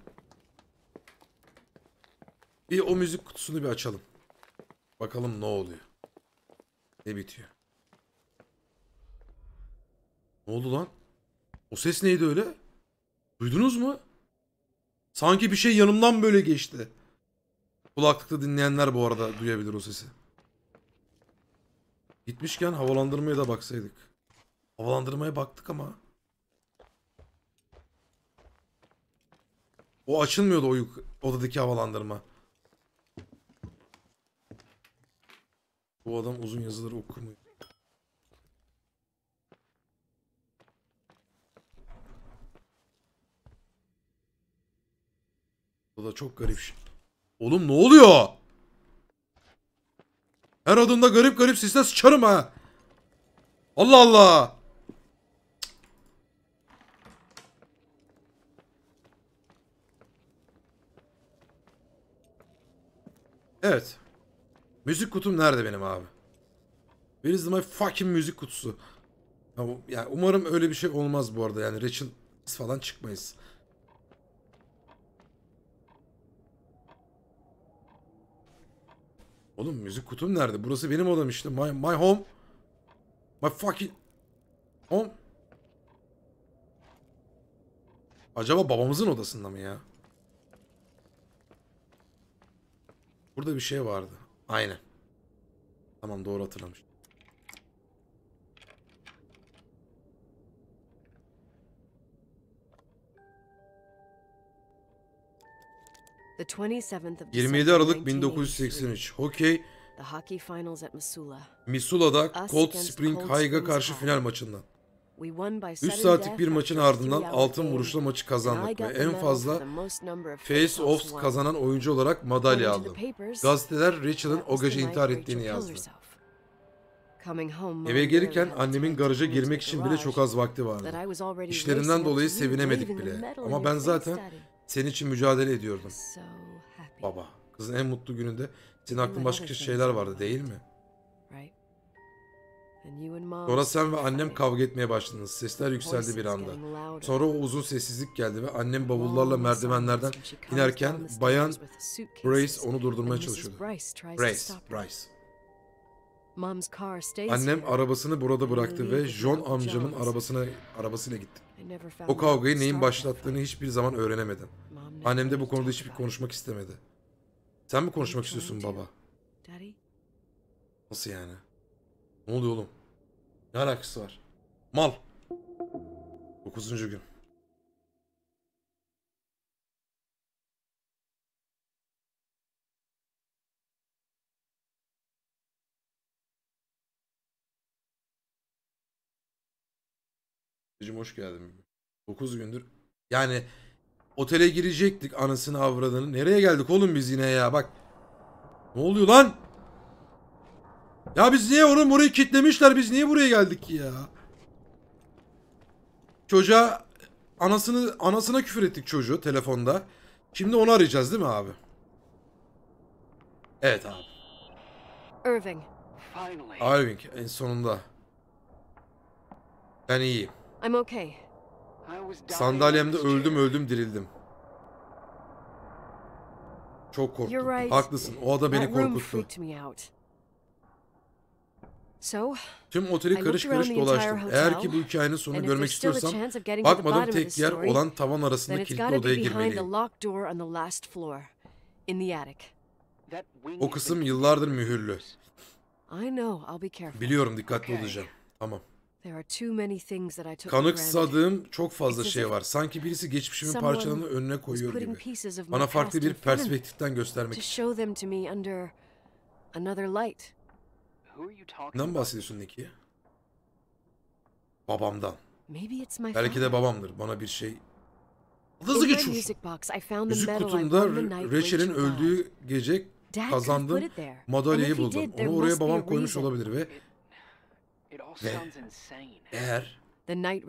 Bir o müzik kutusunu bir açalım. Bakalım ne oluyor. Ne bitiyor. Ne oldu lan? O ses neydi öyle? Duydunuz mu? Sanki bir şey yanımdan böyle geçti. Kulaklıkta dinleyenler bu arada duyabilir o sesi. Gitmişken havalandırmaya da baksaydık. Havalandırmaya baktık ama. O açılmıyordu o odadaki havalandırma. Bu adam uzun yazıları okur mu? Bu da çok garip şey. Oğlum ne oluyor? Her adımda garip garip sesler sıçarım ha. Allah Allah. Evet. Müzik kutum nerede benim abi? Where is my fucking müzik kutusu? Ya, yani umarım öyle bir şey olmaz bu arada. Yani biz falan çıkmayız. Oğlum müzik kutum nerede? Burası benim odam işte. My, my home. My fucking home. Acaba babamızın odasında mı ya? Burada bir şey vardı. Aynen. Tamam doğru hatırlamış. The 27th of 27 December, Aralık 1983. 1983. Hokey. Misula'da Cold Spring High'a karşı final maçından. We won by 3 sudden saatlik bir maçın ardından altın vuruşla maçı kazandık ve en fazla for the most number of face-offs face-offs won. kazanan oyuncu olarak madalya aldım. Gazeteler Rachel'ın that o was the gece night intihar ettiğini yazdı. Eve gelirken annemin garaja girmek için bile çok az vakti vardı. İşlerinden dolayı sevinemedik bile. Ama ben face, zaten senin için mücadele ediyordum. Baba, kızın en mutlu gününde senin aklın başka şeyler vardı değil mi? Sonra sen ve annem kavga etmeye başladınız. Sesler yükseldi bir anda. Sonra o uzun sessizlik geldi ve annem bavullarla merdivenlerden inerken bayan Brace onu durdurmaya çalışıyordu. Brace, stays Annem arabasını burada bıraktı ve John amcamın arabasına arabasıyla gitti. O kavgayı neyin başlattığını hiçbir zaman öğrenemedim. Annem de bu konuda hiçbir konuşmak istemedi. Sen mi konuşmak istiyorsun baba? Nasıl yani? Ne oluyor oğlum? Ne alakası var? Mal. 9. gün. Cicim hoş geldin. 9 gündür. Yani otele girecektik anasını avradını. Nereye geldik oğlum biz yine ya bak. Ne oluyor lan? Ya biz niye onu burayı kitlemişler biz niye buraya geldik ki ya? Çocuğa anasını anasına küfür ettik çocuğu telefonda. Şimdi onu arayacağız değil mi abi? Evet abi. Irving, Finally. Irving en sonunda. Ben iyiyim. I'm okay. Sandalyemde öldüm öldüm dirildim. Çok korktum. Haklısın. O ada beni korkuttu. freaked me out. So, Tüm oteli karış karış the entire dolaştım. hotel, Eğer ki bu hikayenin sonunu and if görmek there's still a istiyorsam chance of getting to the bakmadığım tek yer story, olan tavan then arasında it's kilitli odaya girmeliyim. locked door on the last floor, in the attic. That wing O kısım yıllardır mühürlü. years. I know. I'll be careful. Biliyorum dikkatli olacağım. Tamam. Kanıksadığım çok fazla şey var. Sanki birisi geçmişimin parçalarını önüne koyuyor gibi. Bana farklı bir perspektiften göstermek için. Neden bahsediyorsun Nicky? Babamdan. Maybe it's my Belki de babamdır. Bana bir şey... Hızlı the Müzik kutumda Rachel'in öldüğü gece kazandığım madalyayı buldum. Onu oraya babam koymuş olabilir ve Ve- eğer The night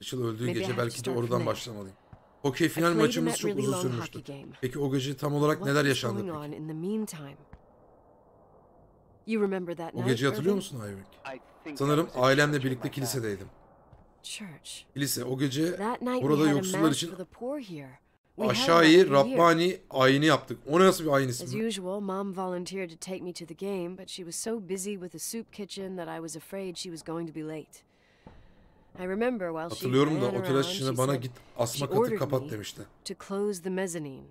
Rachel öldüğü gece belki de oradan başlamalıyım. Okey final maçımız çok uzun sürmüştü. Peki o gece tam olarak neler yaşandı peki? on in the meantime? You remember that O night, geceyi hatırlıyor musun I Sanırım ailemle birlikte kilisedeydim. Church. Kilise o gece That night burada we had a yoksullar için aşağıyı. Rabbani ayini yaptık. O nasıl bir ayin ismi? usual, Mom volunteered to take me to the game, but she was so busy with the soup kitchen that I was afraid she was going to be late. I remember while she Hatırlıyorum da o telaş içinde bana git asma katı kapat demişti. to close the mezzanine.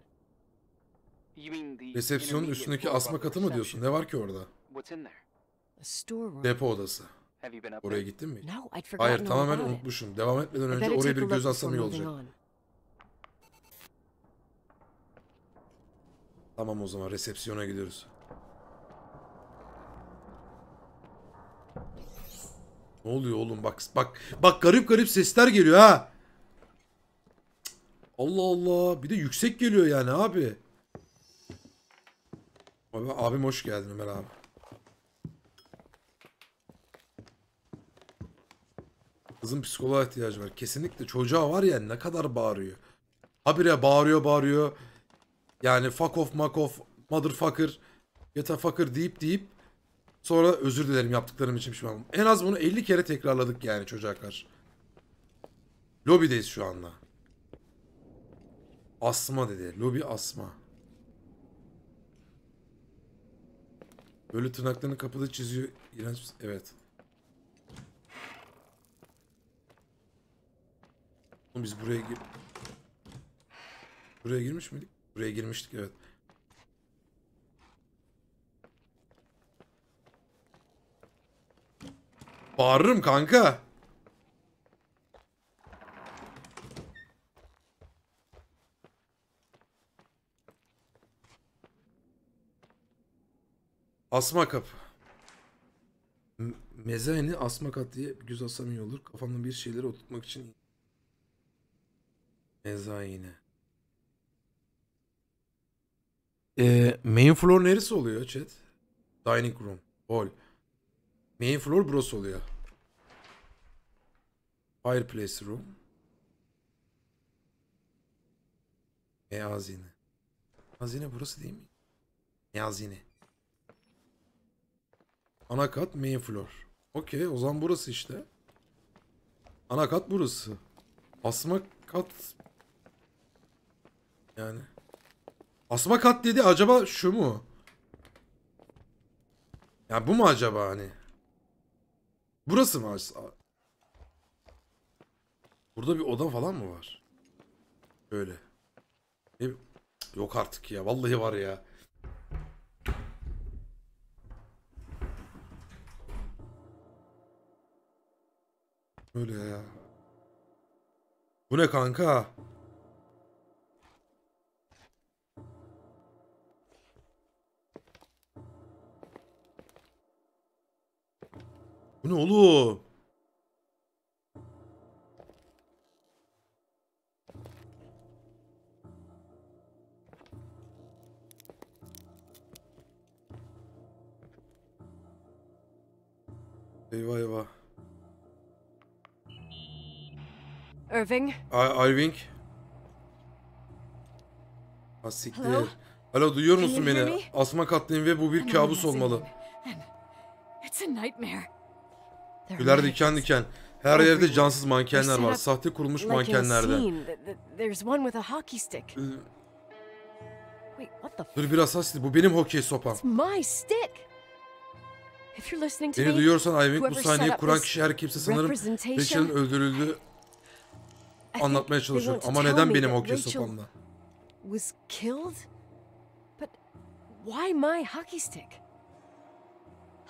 You mean the Resepsiyonun üstündeki asma katı mı diyorsun? Ne var ki orada? What's in there? A storeroom. Depo odası. Have you been up Oraya there? gittin mi? No, I'd forgotten Hayır all tamamen about it. unutmuşum. Devam etmeden önce better oraya take bir look göz before atsam iyi moving olacak. on. Tamam o zaman resepsiyona gidiyoruz. Ne oluyor oğlum bak bak bak garip garip sesler geliyor ha. Cık. Allah Allah bir de yüksek geliyor yani abi. Abi, abim hoş geldin Ömer abi. Kızın psikoloğa ihtiyacı var. Kesinlikle çocuğa var ya ne kadar bağırıyor. Habire bağırıyor bağırıyor. Yani fuck off, muck off, motherfucker, get fucker deyip deyip sonra özür dilerim yaptıklarım için pişmanım. En az bunu 50 kere tekrarladık yani çocuğa karşı. Lobideyiz şu anda. Asma dedi. Lobi asma. Böyle tırnaklarını kapıda çiziyor. İğrenç. Evet. Oğlum biz buraya gir... Buraya girmiş miydik? Buraya girmiştik evet. Bağırırım kanka. Asma kapı. M- Mezani asma kat diye göz assam iyi olur. Kafamda bir şeyleri oturtmak için. Mezayine. Ee, main floor neresi oluyor chat? Dining room. Hall. Main floor burası oluyor. Fireplace room. Meyazine. Hazine burası değil mi? Meyazine. Ana kat main floor. Okey o zaman burası işte. Ana kat burası. Asma kat yani. Asma kat dedi acaba şu mu? Ya bu mu acaba hani? Burası mı? Burada bir oda falan mı var? Böyle. Yok artık ya. Vallahi var ya. Öyle ya. Bu ne kanka? Bu ne oğlum? Eyvah eyvah. Irving, I Irving. Ha siktir. Hello? Alo duyuyor musun beni? Asma katlıyım ve bu bir kabus olmalı. It's a nightmare. Tüyler diken diken. Her yerde cansız mankenler var. Sahte kurulmuş mankenlerde. Ee, Dur biraz hasret. Bu benim hokey sopam. Beni duyuyorsan Irving bu sahneyi kuran kişi her kimse sanırım Rachel'ın öldürüldüğü anlatmaya çalışıyor. Ama neden benim hokey sopamda? Was killed, but Why my hockey stick?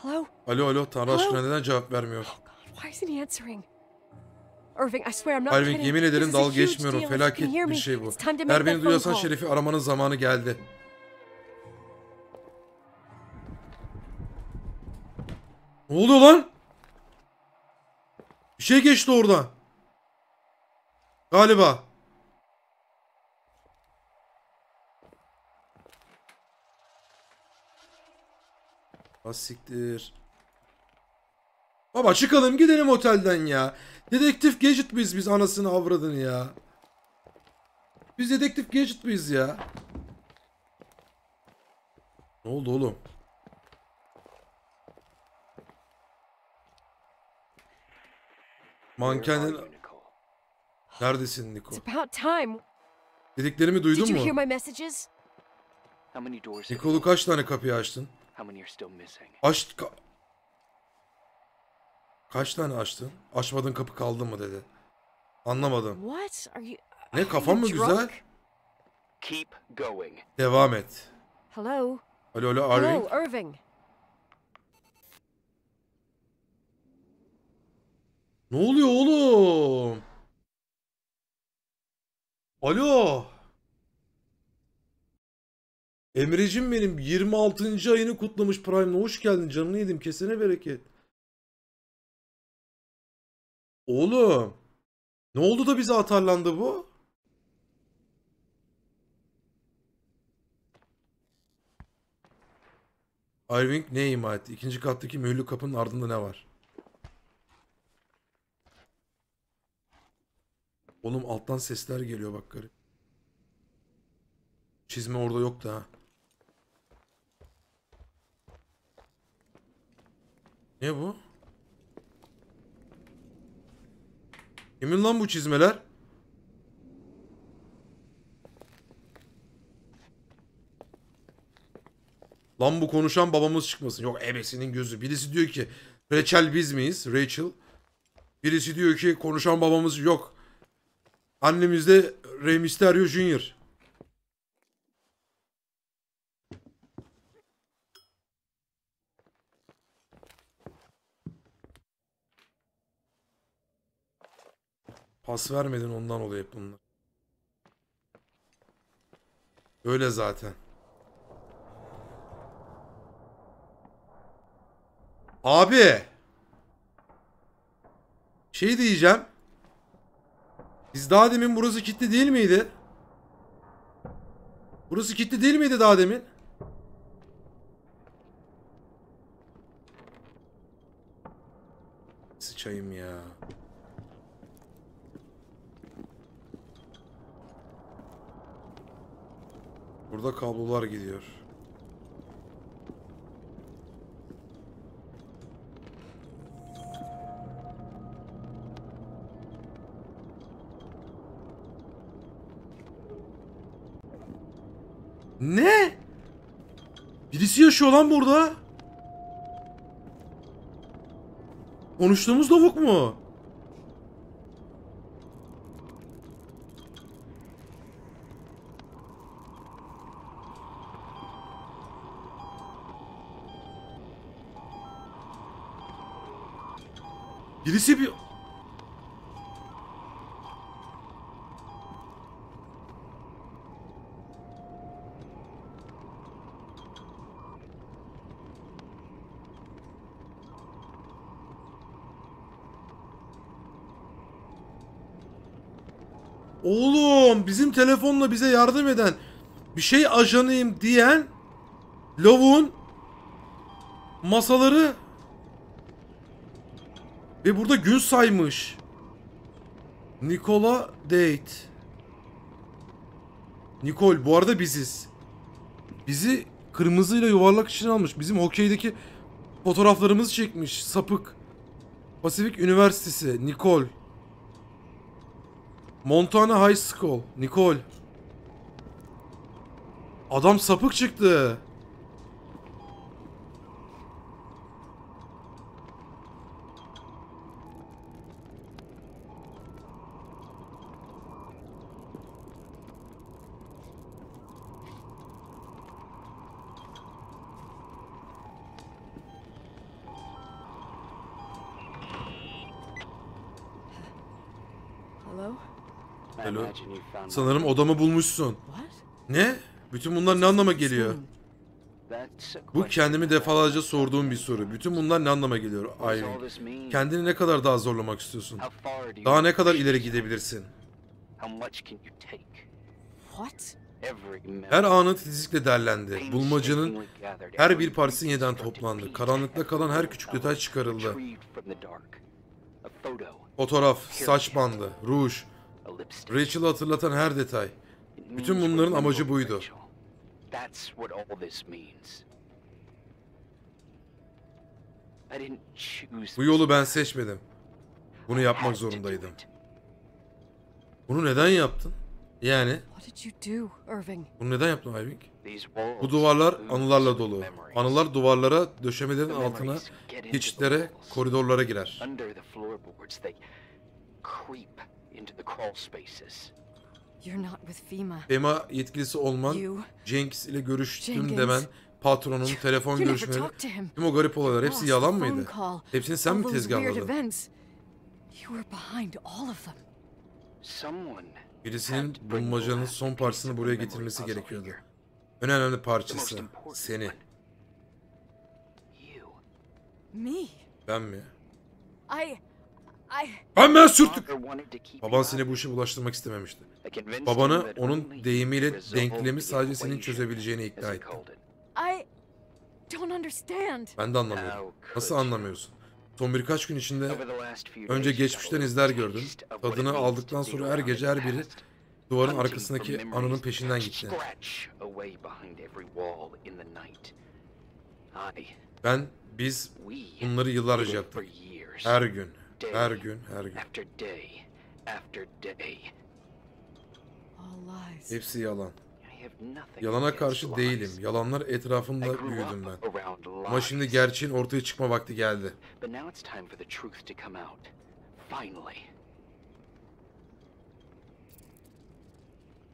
Hello? Alo alo Tanrı Hello? aşkına neden cevap vermiyor? Oh God, why isn't he answering? Irving, I swear I'm not Irving kidding. yemin ederim huge geçmiyorum. Felaket bir şey bu. that beni duyuyorsan. Şerif'i aramanın zamanı geldi. Ne oluyor lan? Bir şey geçti orada. Galiba. Ha siktir. Baba çıkalım gidelim otelden ya. Dedektif Gadget biz biz anasını avradını ya. Biz dedektif Gadget biz ya. Ne oldu oğlum? Mankenin... Neredesin time. Dediklerimi duydun mu? you kaç tane kapıyı açtın? How many are still missing? Aç... ka- kaç tane açtın? Açmadığın kapı kaldı mı dedi. Anlamadım. What? Are you Ne, you mı güzel? drunk? Keep going. Devam et. Hello? Alo alo Irving. Hello, Irving. Ne oluyor oğlum? Alo. Emre'cim benim 26. ayını kutlamış Prime'la. Hoş geldin canını yedim. Kesene bereket. Oğlum. Ne oldu da bize atarlandı bu? Irving ne ima etti? İkinci kattaki mühürlü kapının ardında ne var? Oğlum alttan sesler geliyor bak garip. Çizme orada yoktu ha. Ne bu? Kimin lan bu çizmeler? Lan bu konuşan babamız çıkmasın. Yok ebesinin gözü. Birisi diyor ki Rachel biz miyiz? Rachel. Birisi diyor ki konuşan babamız yok. Annemiz de Rey Mysterio Jr. Pas vermedin ondan oluyor hep bunlar. Öyle zaten. Abi. Şey diyeceğim. Biz daha demin burası kilitli değil miydi? Burası kilitli değil miydi daha demin? Sıçayım ya. Burada kablolar gidiyor. Ne? Birisi yaşıyor lan burada. Konuştuğumuz lavuk mu? Birisi bir... Bizim telefonla bize yardım eden bir şey ajanıyım diyen lavuğun masaları ve burada gün saymış. Nikola Date. Nikol bu arada biziz. Bizi kırmızıyla yuvarlak için almış. Bizim hokeydeki fotoğraflarımızı çekmiş. Sapık. Pasifik Üniversitesi. Nikol. Montana High School. Nikol. Adam sapık çıktı. I Alo. imagine you found my Sanırım odamı bulmuşsun. Ne? Bütün bunlar ne anlama geliyor? Bu kendimi defalarca sorduğum bir soru. Bütün bunlar ne anlama geliyor? Mean? Kendini ne kadar daha zorlamak istiyorsun? Daha ne kadar ileri gidebilirsin? Her anı titizlikle derlendi. Bulmacanın her bir parçası yeniden toplandı. Karanlıkta kalan her küçük detay çıkarıldı. Fotoğraf, saç bandı, ruj. Rachel'ı hatırlatan her detay. Bütün bunların amacı buydu. Rachel. That's what all this means. I didn't choose Bu yolu ben seçmedim. Bunu yapmak zorundaydım. Bunu neden yaptın? Yani Irving? bunu neden yaptın walls Bu duvarlar anılarla dolu. Anılar duvarlara, döşemelerin altına, geçitlere, koridorlara girer. İnto the crawl spaces. You're not with FEMA. FEMA yetkilisi olman, You. Jenkins ile görüştüm Jenkins. demen, patronun, telefon You görüşmeleri, tüm o garip olaylar hepsi yalan mıydı? Hepsini sen mi tezgahladın? events. You were behind all of them. Someone Birisinin bulmacanın son parçasını buraya getirmesi gerekiyordu. En önemli parçası seni. Ben mi? I. I. Hemen sürtük. Father wanted to keep Baban seni bu işe bulaştırmak istememişti. Babanı onun deyimiyle denklemi sadece senin çözebileceğini ikna etti. called it. I. Don't understand. Ben de anlamıyorum. Nasıl anlamıyorsun? Son birkaç gün içinde önce geçmişten izler it Tadını aldıktan sonra her gece her biri duvarın arkasındaki anının peşinden gitti. Ben, biz bunları yıllarca yaptık. Her gün, her gün, her gün. After day after day. All lies. Hepsi yalan. I have nothing Yalana karşı lies. değilim. Yalanlar I etrafında grew büyüdüm up ben. around Ama şimdi lies. gerçeğin ortaya çıkma vakti geldi.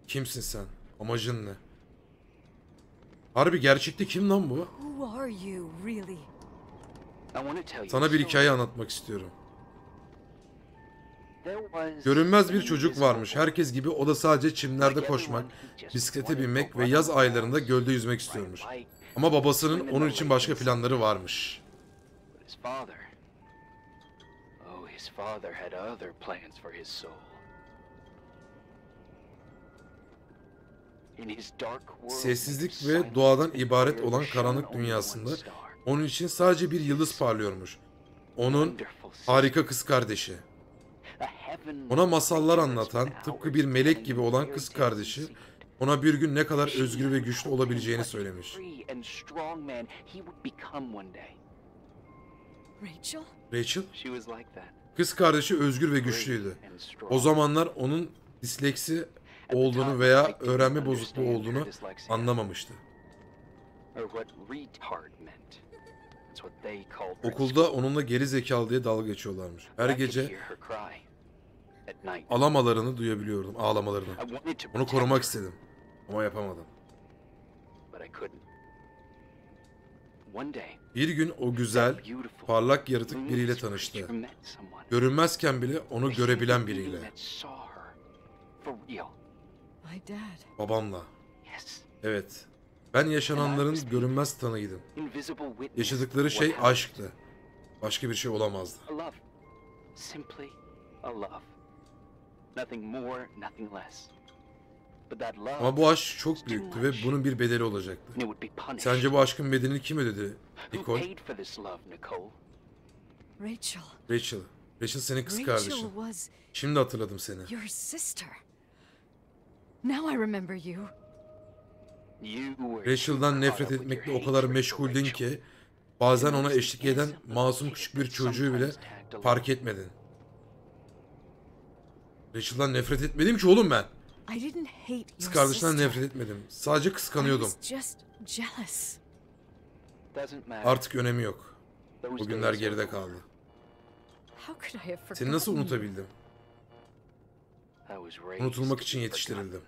Kimsin sen? Amacın ne? Harbi gerçekte kim lan bu? Sana bir hikaye anlatmak istiyorum. Görünmez bir çocuk varmış. Herkes gibi o da sadece çimlerde koşmak, bisiklete binmek ve yaz aylarında gölde yüzmek istiyormuş. Ama babasının onun için başka planları varmış. Sessizlik ve doğadan ibaret olan karanlık dünyasında onun için sadece bir yıldız parlıyormuş. Onun harika kız kardeşi. Ona masallar anlatan, tıpkı bir melek gibi olan kız kardeşi, ona bir gün ne kadar özgür ve güçlü olabileceğini söylemiş. Rachel? Kız kardeşi özgür ve güçlüydü. O zamanlar onun disleksi olduğunu veya öğrenme bozukluğu olduğunu anlamamıştı. Okulda onunla geri zekalı diye dalga geçiyorlarmış. Her gece hear her cry at night. Alamalarını duyabiliyordum, ağlamalarını. Onu korumak istedim. Ama yapamadım. Bir gün o güzel, parlak yaratık biriyle tanıştı. Görünmezken bile onu görebilen biriyle. Babamla. Evet. Ben yaşananların görünmez witness Yaşadıkları şey aşktı. Başka bir şey olamazdı. Ama bu aşk çok büyüktü ve bunun bir bedeli olacaktı. Sence bu aşkın bedelini kim ödedi? Nicole? Rachel. Rachel. Rachel senin kız kardeşin. Şimdi hatırladım seni. your sister. Now I remember you. Rachel'dan nefret etmekle o kadar meşguldün ki bazen ona eşlik eden masum küçük bir çocuğu bile fark etmedin. Rachel'dan nefret etmedim ki oğlum ben. Kız kardeşinden nefret etmedim. Sadece kıskanıyordum. Artık önemi yok. O günler geride kaldı. Seni nasıl unutabildim? Unutulmak için yetiştirildim.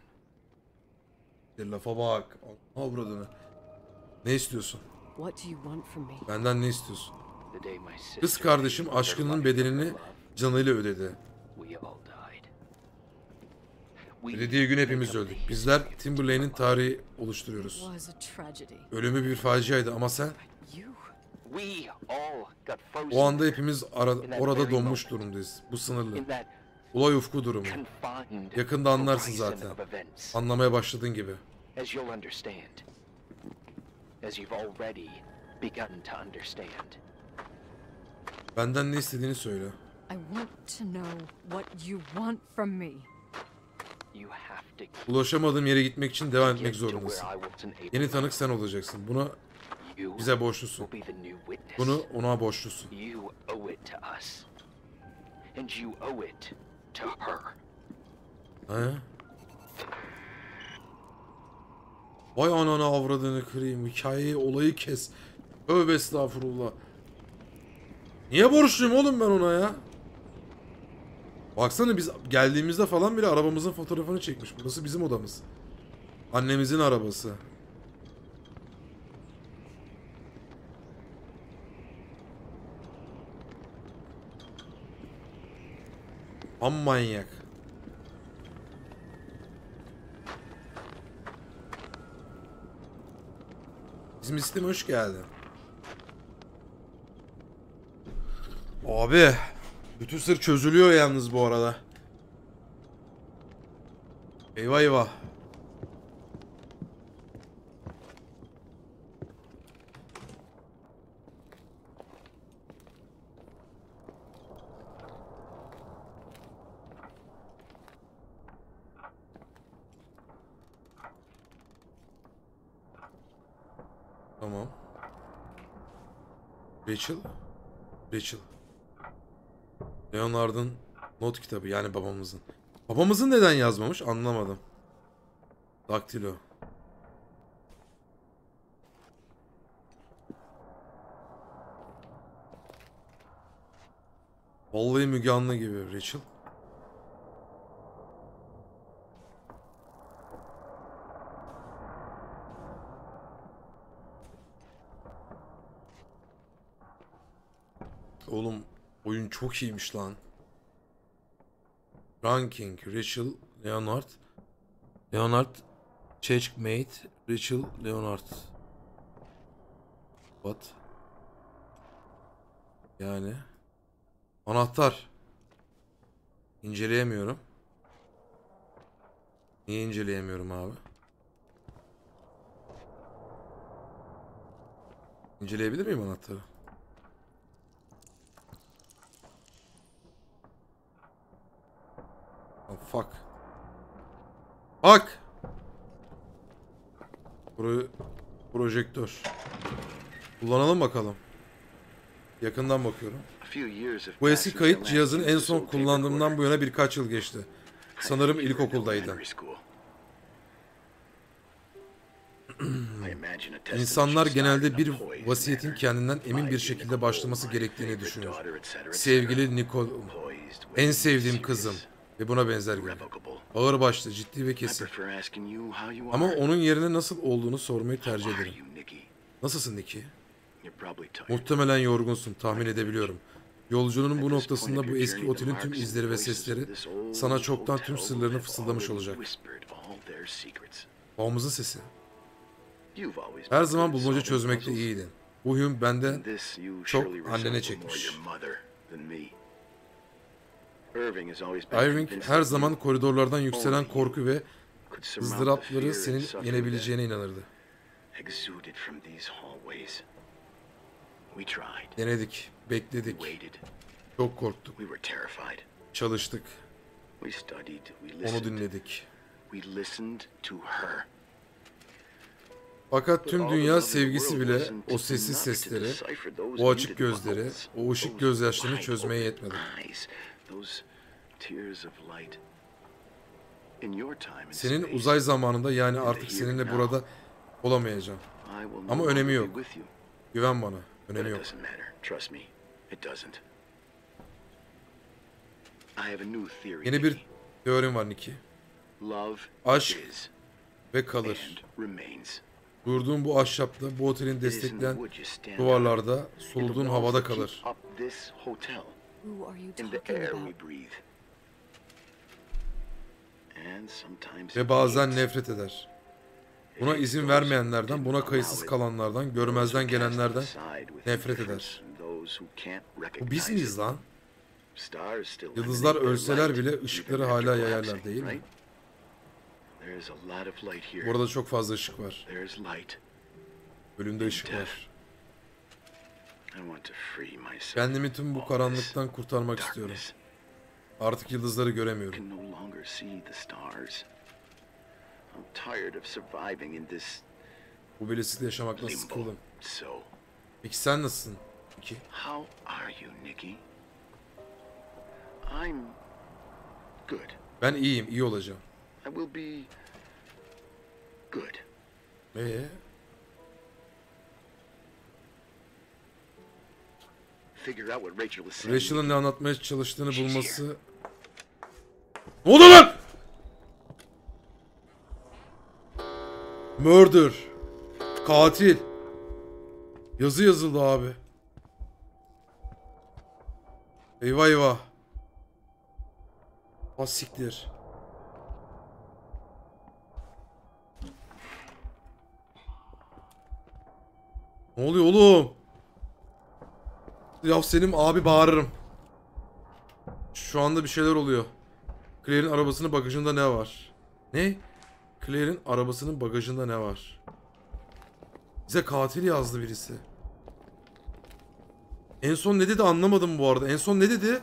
Bir lafa bak. Avradını. Ne istiyorsun? Benden ne istiyorsun? Kız kardeşim aşkının bedelini canıyla ödedi. Belediye günü hepimiz öldük. Bizler Timberlane'in tarihi oluşturuyoruz. Ölümü bir faciaydı ama sen o anda hepimiz ara- orada donmuş durumdayız. Bu sınırlı. Olay ufku durumu. Yakında anlarsın zaten. Anlamaya başladığın gibi. Benden ne istediğini söyle. I want to know what you want from me. Ulaşamadığım yere gitmek için devam etmek zorundasın. Yeni tanık sen olacaksın. Buna bize borçlusun. Bunu ona borçlusun. He? Vay anana avradını kırayım. Hikayeyi, olayı kes. Övbe estağfurullah. Niye borçluyum oğlum ben ona ya? Baksana biz geldiğimizde falan bile arabamızın fotoğrafını çekmiş. Burası bizim odamız. Annemizin arabası. Am manyak. Bizim sisteme hoş geldin. Abi. Bütün sır çözülüyor yalnız bu arada. Eyvah eyvah. Tamam. Rachel. Rachel. Leonard'ın not kitabı yani babamızın. Babamızın neden yazmamış anlamadım. Daktilo. Vallahi Müge Anlı gibi Rachel. Oğlum oyun çok iyiymiş lan. Ranking, Rachel, Leonard. Leonard, Checkmate, Rachel, Leonard. What? Yani. Anahtar. İnceleyemiyorum. Niye inceleyemiyorum abi? İnceleyebilir miyim anahtarı? Oh, fuck. Bak. Pro projektör. Kullanalım bakalım. Yakından bakıyorum. Bu eski kayıt cihazını en son kullandığımdan bu yana birkaç yıl geçti. Sanırım ilkokuldaydım. İnsanlar genelde bir vasiyetin kendinden emin bir şekilde başlaması gerektiğini düşünür. Sevgili Nicole, en sevdiğim kızım ve buna benzer gibi. Ağır başlı, ciddi ve kesin. Ama onun yerine nasıl olduğunu sormayı tercih ederim. Nasılsın Nicky? Muhtemelen yorgunsun, tahmin edebiliyorum. Yolculuğunun bu noktasında bu eski otelin tüm izleri ve sesleri sana çoktan tüm sırlarını fısıldamış olacak. Babamızın sesi. Her zaman bulmaca çözmekte iyiydin. Bu huyun benden çok annene çekmiş. Irving her zaman koridorlardan yükselen korku ve ızdırapları senin yenebileceğine inanırdı. Denedik, bekledik, çok korktuk, çalıştık, onu dinledik. Fakat tüm dünya sevgisi bile o sessiz sesleri, o açık gözleri, o ışık gözyaşlarını çözmeye yetmedi. Senin uzay zamanında yani artık seninle burada olamayacağım. Ama önemi yok. Güven bana, önemi yok. Yeni bir teorim var Nicky. Aşk ve kalır. Durduğun bu ahşapta, bu otelin destekleyen duvarlarda, soluduğun havada kalır. Who are you talking in the air we breathe. And sometimes Ve bazen nefret eder. Buna izin vermeyenlerden, buna kayıtsız kalanlardan, görmezden gelenlerden nefret eder. Bu biz miyiz lan? Yıldızlar ölseler bile ışıkları hala yayarlar değil mi? Burada çok fazla ışık var. Bölümde ışık var. Kendimi tüm bu karanlıktan kurtarmak istiyorum. Artık yıldızları göremiyorum. Bu bilislikle yaşamaktan sıkıldım. Peki sen nasılsın? Peki. How are you, Nicky? I'm good. Ben iyiyim, iyi olacağım. I will be good. Ee? Rachel'ın ne anlatmaya çalıştığını bulması... Ne oldu lan? Murder. Katil. Yazı yazıldı abi. Eyvah eyvah. Az siktir. Ne oluyor oğlum? Ya senin abi bağırırım. Şu anda bir şeyler oluyor. Claire'in arabasının bagajında ne var? Ne? Claire'in arabasının bagajında ne var? Bize katil yazdı birisi. En son ne dedi anlamadım bu arada. En son ne dedi?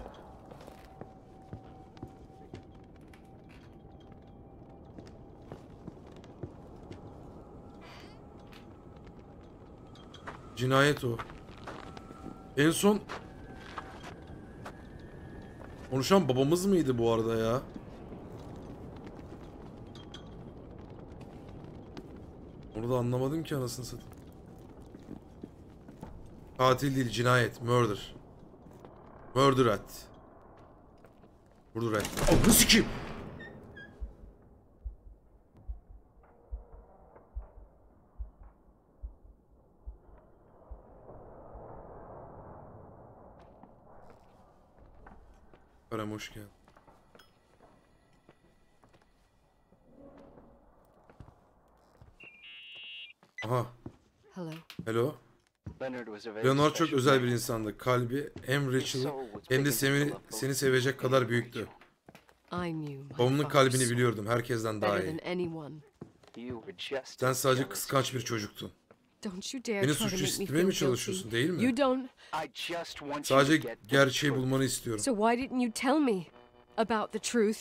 Cinayet o. En son konuşan babamız mıydı bu arada ya? Onu da anlamadım ki anasını satayım. Katil değil, cinayet, murder. Murder at. Murder at. Ananı sikeyim. hoş. Aha. Hello. Hello. Leonard çok özel bir insandı. Kalbi hem Rachel'ı hem de seni, seni sevecek kadar büyüktü. Babamın kalbini biliyordum herkesten daha iyi. Sen sadece kıskanç bir çocuktun. Don't you dare Beni try to suçlu mi çalışıyorsun değil mi? You don't. I just want you Sadece to get the gerçeği truth. bulmanı istiyorum. So why didn't you tell me about the truth?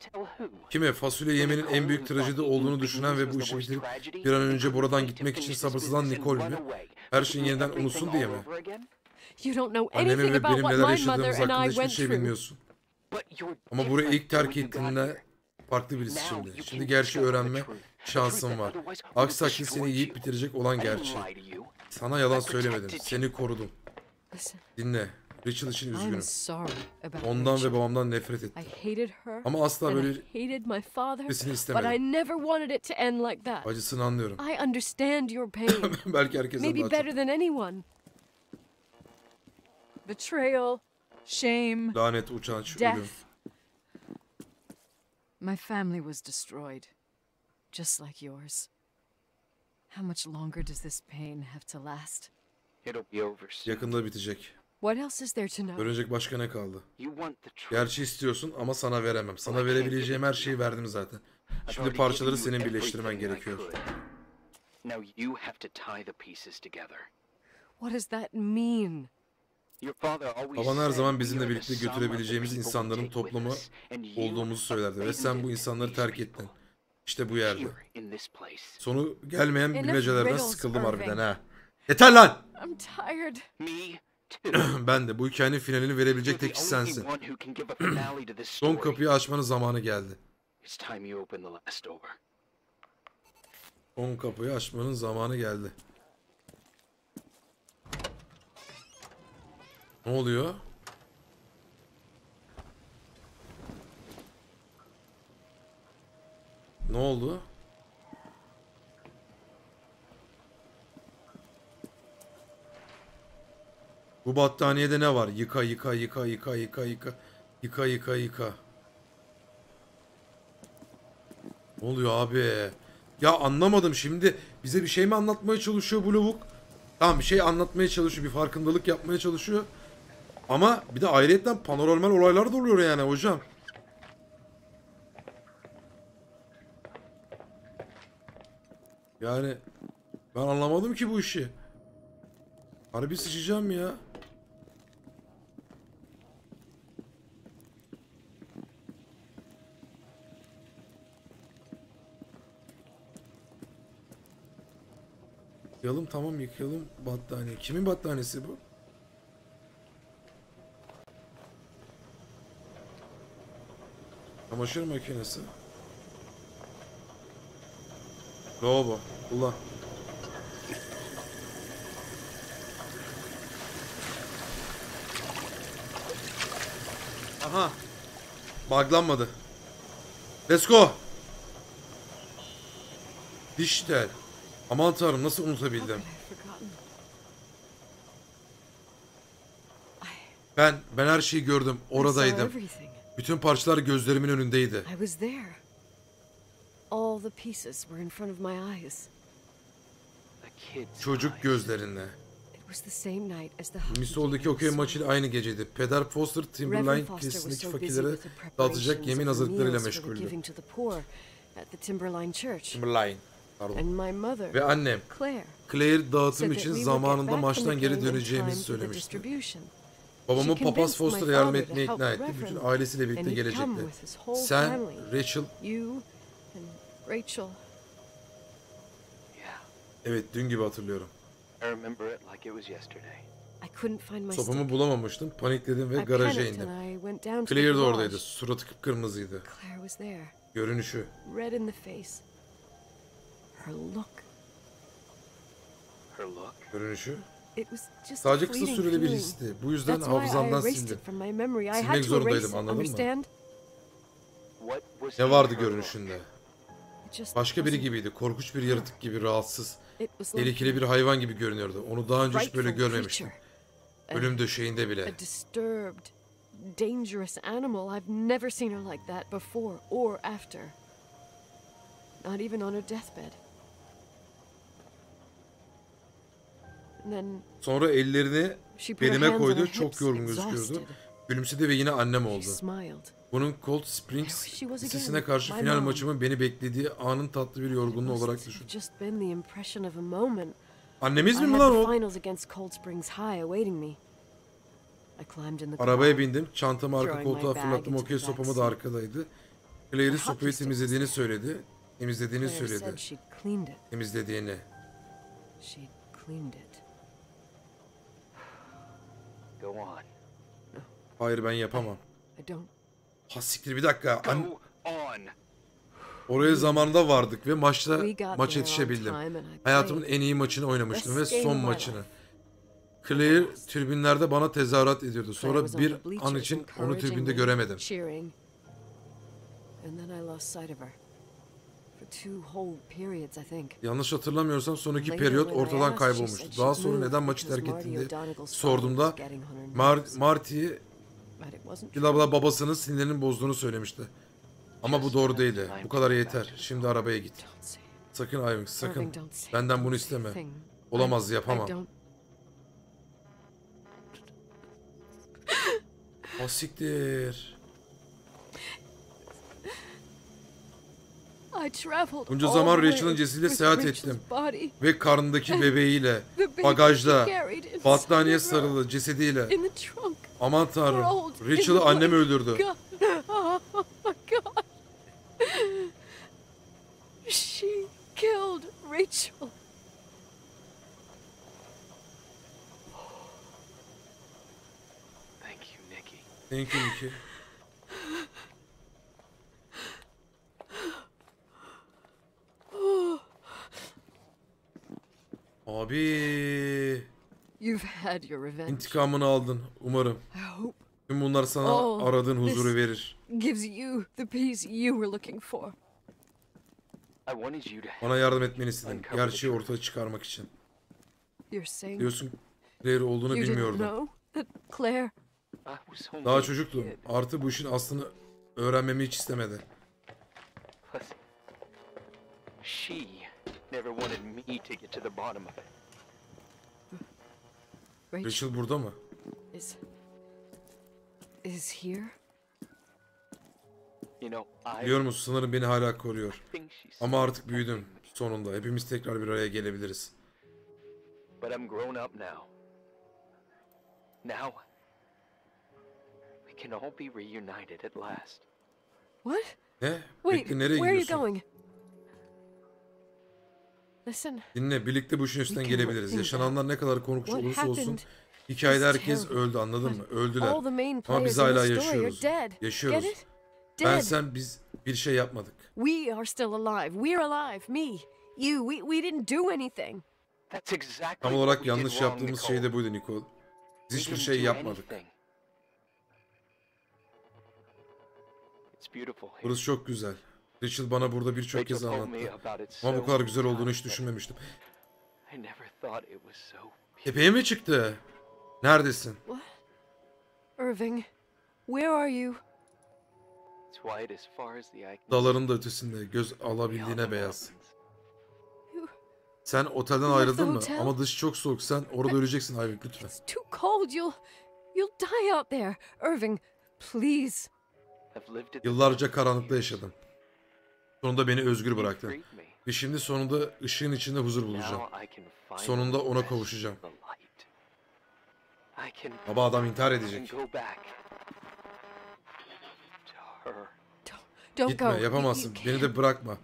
Tell who? Kime fasulye yemenin en büyük trajedi olduğunu düşünen ve bu işi bitirip bir an önce buradan gitmek için sabırsızlan Nicole mi? Her şeyin yeniden unutsun diye mi? Annemin ve benim neler yaşadığımız hakkında hiçbir şey bilmiyorsun. Ama burayı ilk terk ettiğinde Farklı birisi şimdi. Şimdi gerçeği öğrenme şansım var. Aksi takdirde seni yiyip bitirecek olan gerçeği. Sana yalan söylemedim. Seni korudum. Dinle. Rachel için üzgünüm. Ondan ve babamdan nefret ettim. Ama asla böyle birisini istemedim. Acısını anlıyorum. [laughs] Belki herkesten daha çok. Betrayal, shame, Lanet, uçan, ölüm. My family was destroyed, just like yours. How much longer does this pain have to last? It'll be over soon. Yakında bitecek. What else is there to know? Öğrenecek başka ne kaldı? Gerçi istiyorsun ama sana veremem. Sana verebileceğim her şeyi verdim zaten. Şimdi parçaları senin birleştirmen gerekiyor. Now you have to tie the pieces together. What does that mean? Baban her zaman bizimle birlikte götürebileceğimiz insanların toplamı olduğumuzu söylerdi ve sen bu insanları terk ettin. İşte bu yerde. Sonu gelmeyen bilmecelerden sıkıldım harbiden ha. Yeter lan! [clears throat] ben de bu hikayenin finalini verebilecek tek kişi sensin. [clears throat] Son kapıyı açmanın zamanı geldi. Son kapıyı açmanın zamanı geldi. Ne oluyor? Ne oldu? Bu battaniyede ne var? Yıka yıka yıka yıka yıka yıka yıka yıka yıka. Ne oluyor abi? Ya anlamadım şimdi bize bir şey mi anlatmaya çalışıyor bu lavuk? Tamam bir şey anlatmaya çalışıyor, bir farkındalık yapmaya çalışıyor. Ama bir de ayrıyetten paranormal olaylar da oluyor yani hocam. Yani ben anlamadım ki bu işi. Harbi sıçacağım ya. Yıkayalım tamam yıkayalım battaniye. Kimin battaniyesi bu? Çamaşır makinesi. Lavabo. Kullan. Aha. Buglanmadı. Let's go. Diş tel. Aman tanrım nasıl unutabildim. Ben ben her şeyi gördüm. Oradaydım. Bütün parçalar gözlerimin önündeydi. I was there. All the pieces were in front of my eyes. Çocuk gözlerinde. It was the same night as the hockey Missouri'deki game I okey maçıyla aynı geceydi. Peder Foster, Timberline busy fakirlere dağıtacak yemin hazırlıklarıyla meşguldü. Timberline. Pardon. Ve annem Claire, dağıtım için zamanında maçtan geri döneceğimizi söylemişti. Babamı papaz Foster'a yardım etmeye ikna etti. Bütün ailesiyle birlikte gelecekti. Sen. Rachel, evet dün gibi hatırlıyorum. Sopamı bulamamıştım. Panikledim ve garaja indim. Claire de oradaydı. Suratı kıpkırmızıydı. Görünüşü. Görünüşü. It was just Sadece a kısa fleeting süreli bir feeling. histi. Bu yüzden hafızamdan erased sildim. it from my memory. I Silmek had to erase zorundaydım, it, anladın mı? understand? What was Ne vardı görünüşünde? It just Başka biri gibiydi. Korkunç bir yaratık gibi rahatsız. It was like Tehlikeli bir hayvan gibi görünüyordu. Onu daha önce hiç böyle görmemiştim. creature. Ölüm döşeğinde bile. A disturbed, dangerous animal. I've never seen her like that before or after. Not even on her deathbed. Sonra ellerini belime koydu. Çok yorgun gözüküyordu. Gülümsedi ve yine annem oldu. Bunun Cold Springs lisesine karşı final maçımın beni beklediği anın tatlı bir yorgunluğu olarak düşün. Annemiz mi lan o? Arabaya bindim. Çantamı arka koltuğa fırlattım. Okey sopamı da arkadaydı. Claire'i sopayı temizlediğini söyledi. Temizlediğini söyledi. Temizlediğini. Go on. Hayır ben yapamam. I don't. Ha siktir bir dakika. An- oraya zamanında vardık ve maçta maç yetişebildim. Hayatımın en iyi maçını oynamıştım ve son maçını. Claire tribünlerde bana tezahürat ediyordu. Sonra bir an için onu tribünde me, göremedim. Yanlış hatırlamıyorsam son iki Later periyot ortadan kaybolmuştu. Daha sonra neden maçı terk Marty ettiğini sorduğumda Mar wasn't Gilabla babasının sinirlerinin bozduğunu söylemişti. Ama bu doğru değildi. Bu kadar yeter. Şimdi arabaya git. Sakın Irving, sakın. Benden bunu isteme. Olamaz, yapamam. I don't. O siktir. I traveled Bunca all zaman Rachel'ın cesediyle with seyahat Rachel's ettim. body, Ve karnındaki bebeğiyle, bagajda, battaniye sarılı cesediyle. In the trunk. Aman tanrım. Rachel'ı annem öldürdü. [laughs] Oh my God. She killed Rachel. Thank you, Nikki. Thank you Nicky. Abi You've had your revenge. intikamını aldın umarım. I hope Tüm bunlar sana Oh, aradığın huzuru verir. gives you the peace you were looking for. I wanted you to Bana yardım etmeni istedim. Gerçeği ortaya çıkarmak için. You're saying Diyorsun Claire olduğunu you didn't bilmiyordum. Claire. Daha çocuktum. Artı bu işin aslını öğrenmemi hiç istemedi. She never wanted me to get to the bottom of it. Rachel Rachel burada mı? is. is here? You know, I Biliyor musun sanırım beni hala koruyor. Ama artık büyüdüm. Sonunda hepimiz tekrar bir araya gelebiliriz. But I'm grown up now. Now, we can all be reunited at last. What? Ne? Wait, Bekle nereye where are you going? Listen, Dinle birlikte bu işin üstünden We can gelebiliriz. Yaşananlar ne kadar korkunç What olursa olsun happened hikayede herkes öldü anladın mı? Öldüler. all the main Ama players biz hala yaşıyoruz. dead. Yaşıyoruz. Get it? Ben Dead. sen biz bir şey yapmadık. We are still alive. We're alive. Me, you. We we didn't do anything. That's exactly Tam what olarak yanlış yaptığımız şey de buydu Nicole. Biz hiçbir şey yapmadık. Burası çok güzel. Rachel bana burada birçok kez anlattı. Ama bu kadar güzel olduğunu hiç düşünmemiştim. Tepeye mi çıktı? Neredesin? Irving, where are you? Dağların da ötesinde göz alabildiğine beyaz. Sen otelden ayrıldın mı? Ama dış çok soğuk. Sen orada öleceksin Aybük lütfen. It's too cold. You'll you'll die out there. Irving, please. Yıllarca karanlıkta yaşadım. Sonunda beni özgür bıraktın. Ve şimdi sonunda ışığın içinde huzur bulacağım. Sonunda ona kavuşacağım. Baba adam intihar edecek. Gitme yapamazsın. Beni de bırakma.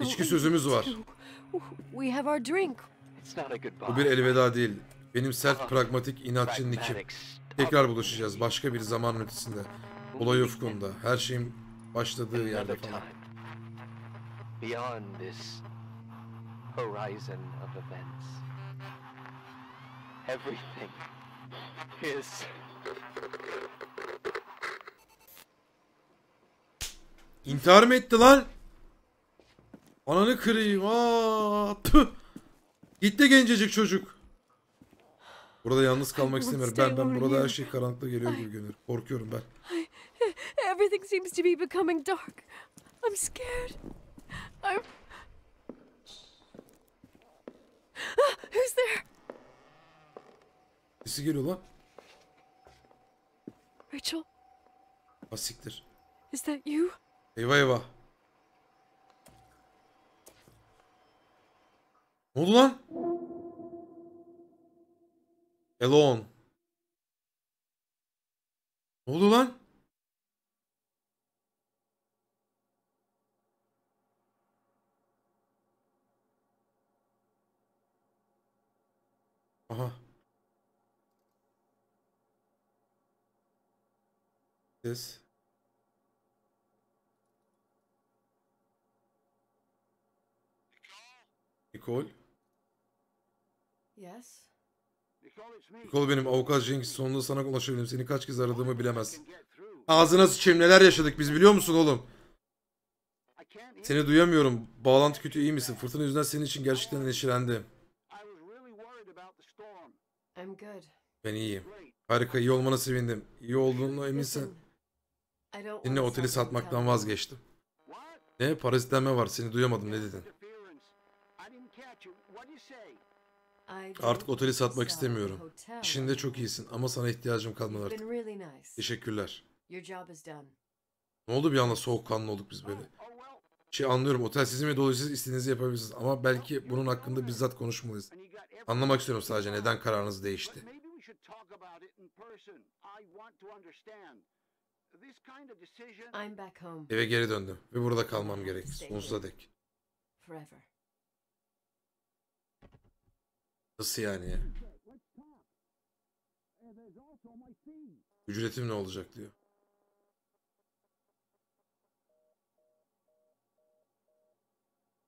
İçki sözümüz var. Bu bir elveda değil. Benim sert, pragmatik, inatçı Nick'im. Tekrar buluşacağız. Başka bir zaman ötesinde. Olay ufkunda. Her şeyin başladığı yerde falan. time. Beyond this horizon of events. Everything is İntihar mı etti lan? Ananı kırayım. Aa, tüh. Gitti gencecik çocuk. Burada yalnız kalmak istemiyorum. Ben ben burada her şey karanlıkta geliyor gibi görünüyor. Korkuyorum ben. Everything seems to be becoming dark. I'm scared. I'm. Ah, Who's there? Sesi geliyor lan. Rachel, Asiktir. is that you? Eyvah eyvah. Ne oldu lan? Alone. Ne oldu lan? Aha. Ses. Nicole. Yes. Nicole benim avukat Cengiz. Sonunda sana ulaşabildim. Seni kaç kez aradığımı bilemezsin. Ağzına sıçayım neler yaşadık biz biliyor musun oğlum? Seni duyamıyorum. Bağlantı kötü iyi misin? Fırtına yüzünden senin için gerçekten endişelendim. Ben iyiyim. Harika iyi olmana sevindim. İyi olduğuna don't Seninle oteli satmaktan vazgeçtim. Ne? Parazitlenme var. Seni duyamadım. Ne dedin? Artık oteli satmak istemiyorum. İşinde çok iyisin ama sana ihtiyacım kalmadı artık. Teşekkürler. Ne oldu bir anda soğukkanlı olduk biz böyle. Şey anlıyorum otel sizin ve dolayısıyla istediğinizi yapabilirsiniz ama belki bunun hakkında bizzat konuşmalıyız. Anlamak istiyorum sadece neden kararınız değişti. Eve geri döndüm ve burada kalmam gerek sonsuza dek. Nasıl yani ya? Ücretim ne olacak diyor.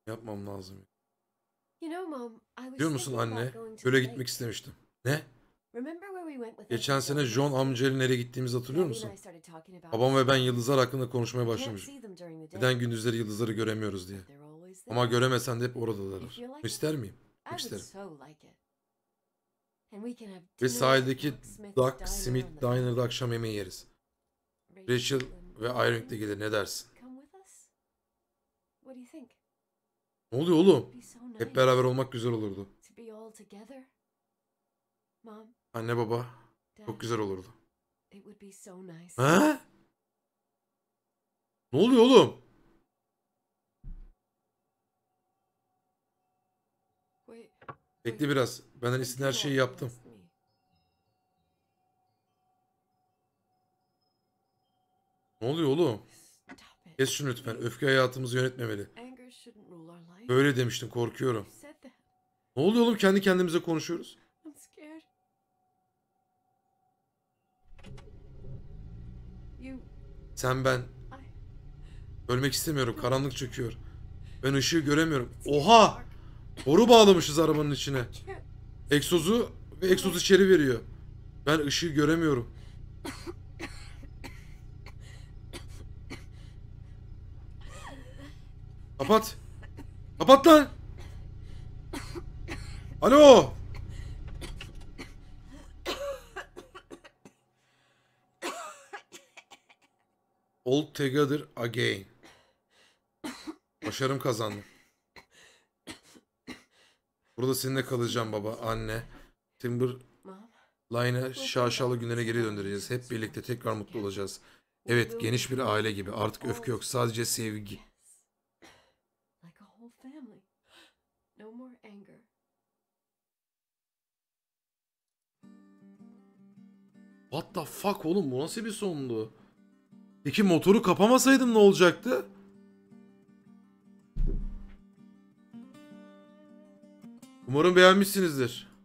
Yapmam lazım. You know, Mom, I was Biliyor musun thinking anne? about going to Göle gitmek istemiştim. Ne? Remember where we went with Geçen sene? John amcayla nereye gittiğimizi hatırlıyor Daddy and musun? I started talking about Babam ve ben yıldızlar hakkında konuşmaya can't başlamıştık. see them during the day, Neden gündüzleri yıldızları göremiyoruz diye. but they're always there. Ama göremesen de hep oradalar. İster miyim? I Çok would isterim. so like it. And we can have Ve dinner sahildeki Smith's Duck Smith the Diner'da akşam yemeği yeriz. Rachel and ve Irving de gelir ne dersin? Come with us? What do you think? Ne oluyor oğlum? Hep beraber olmak güzel olurdu. Anne baba çok güzel olurdu. Ha? Ne oluyor oğlum? Bekle biraz. Benden istediğin her şeyi yaptım. Ne oluyor oğlum? Kes şunu lütfen. Öfke hayatımızı yönetmemeli. Böyle demiştin korkuyorum. Ne oluyor oğlum? Kendi kendimize konuşuyoruz. Sen ben. Ölmek istemiyorum. Karanlık çöküyor. Ben ışığı göremiyorum. Oha! Boru bağlamışız arabanın içine. Egzozu ve egzoz içeri veriyor. Ben ışığı göremiyorum. Kapat. Kapat lan. Alo. All together again. Başarım kazandım. Burada seninle kalacağım baba, anne. Timber Line'ı şaşalı günlere geri döndüreceğiz. Hep birlikte tekrar mutlu olacağız. Evet, geniş bir aile gibi. Artık öfke yok, sadece sevgi. What the fuck oğlum bu nasıl bir sondu? Peki motoru kapamasaydım ne olacaktı? Umarım beğenmişsinizdir.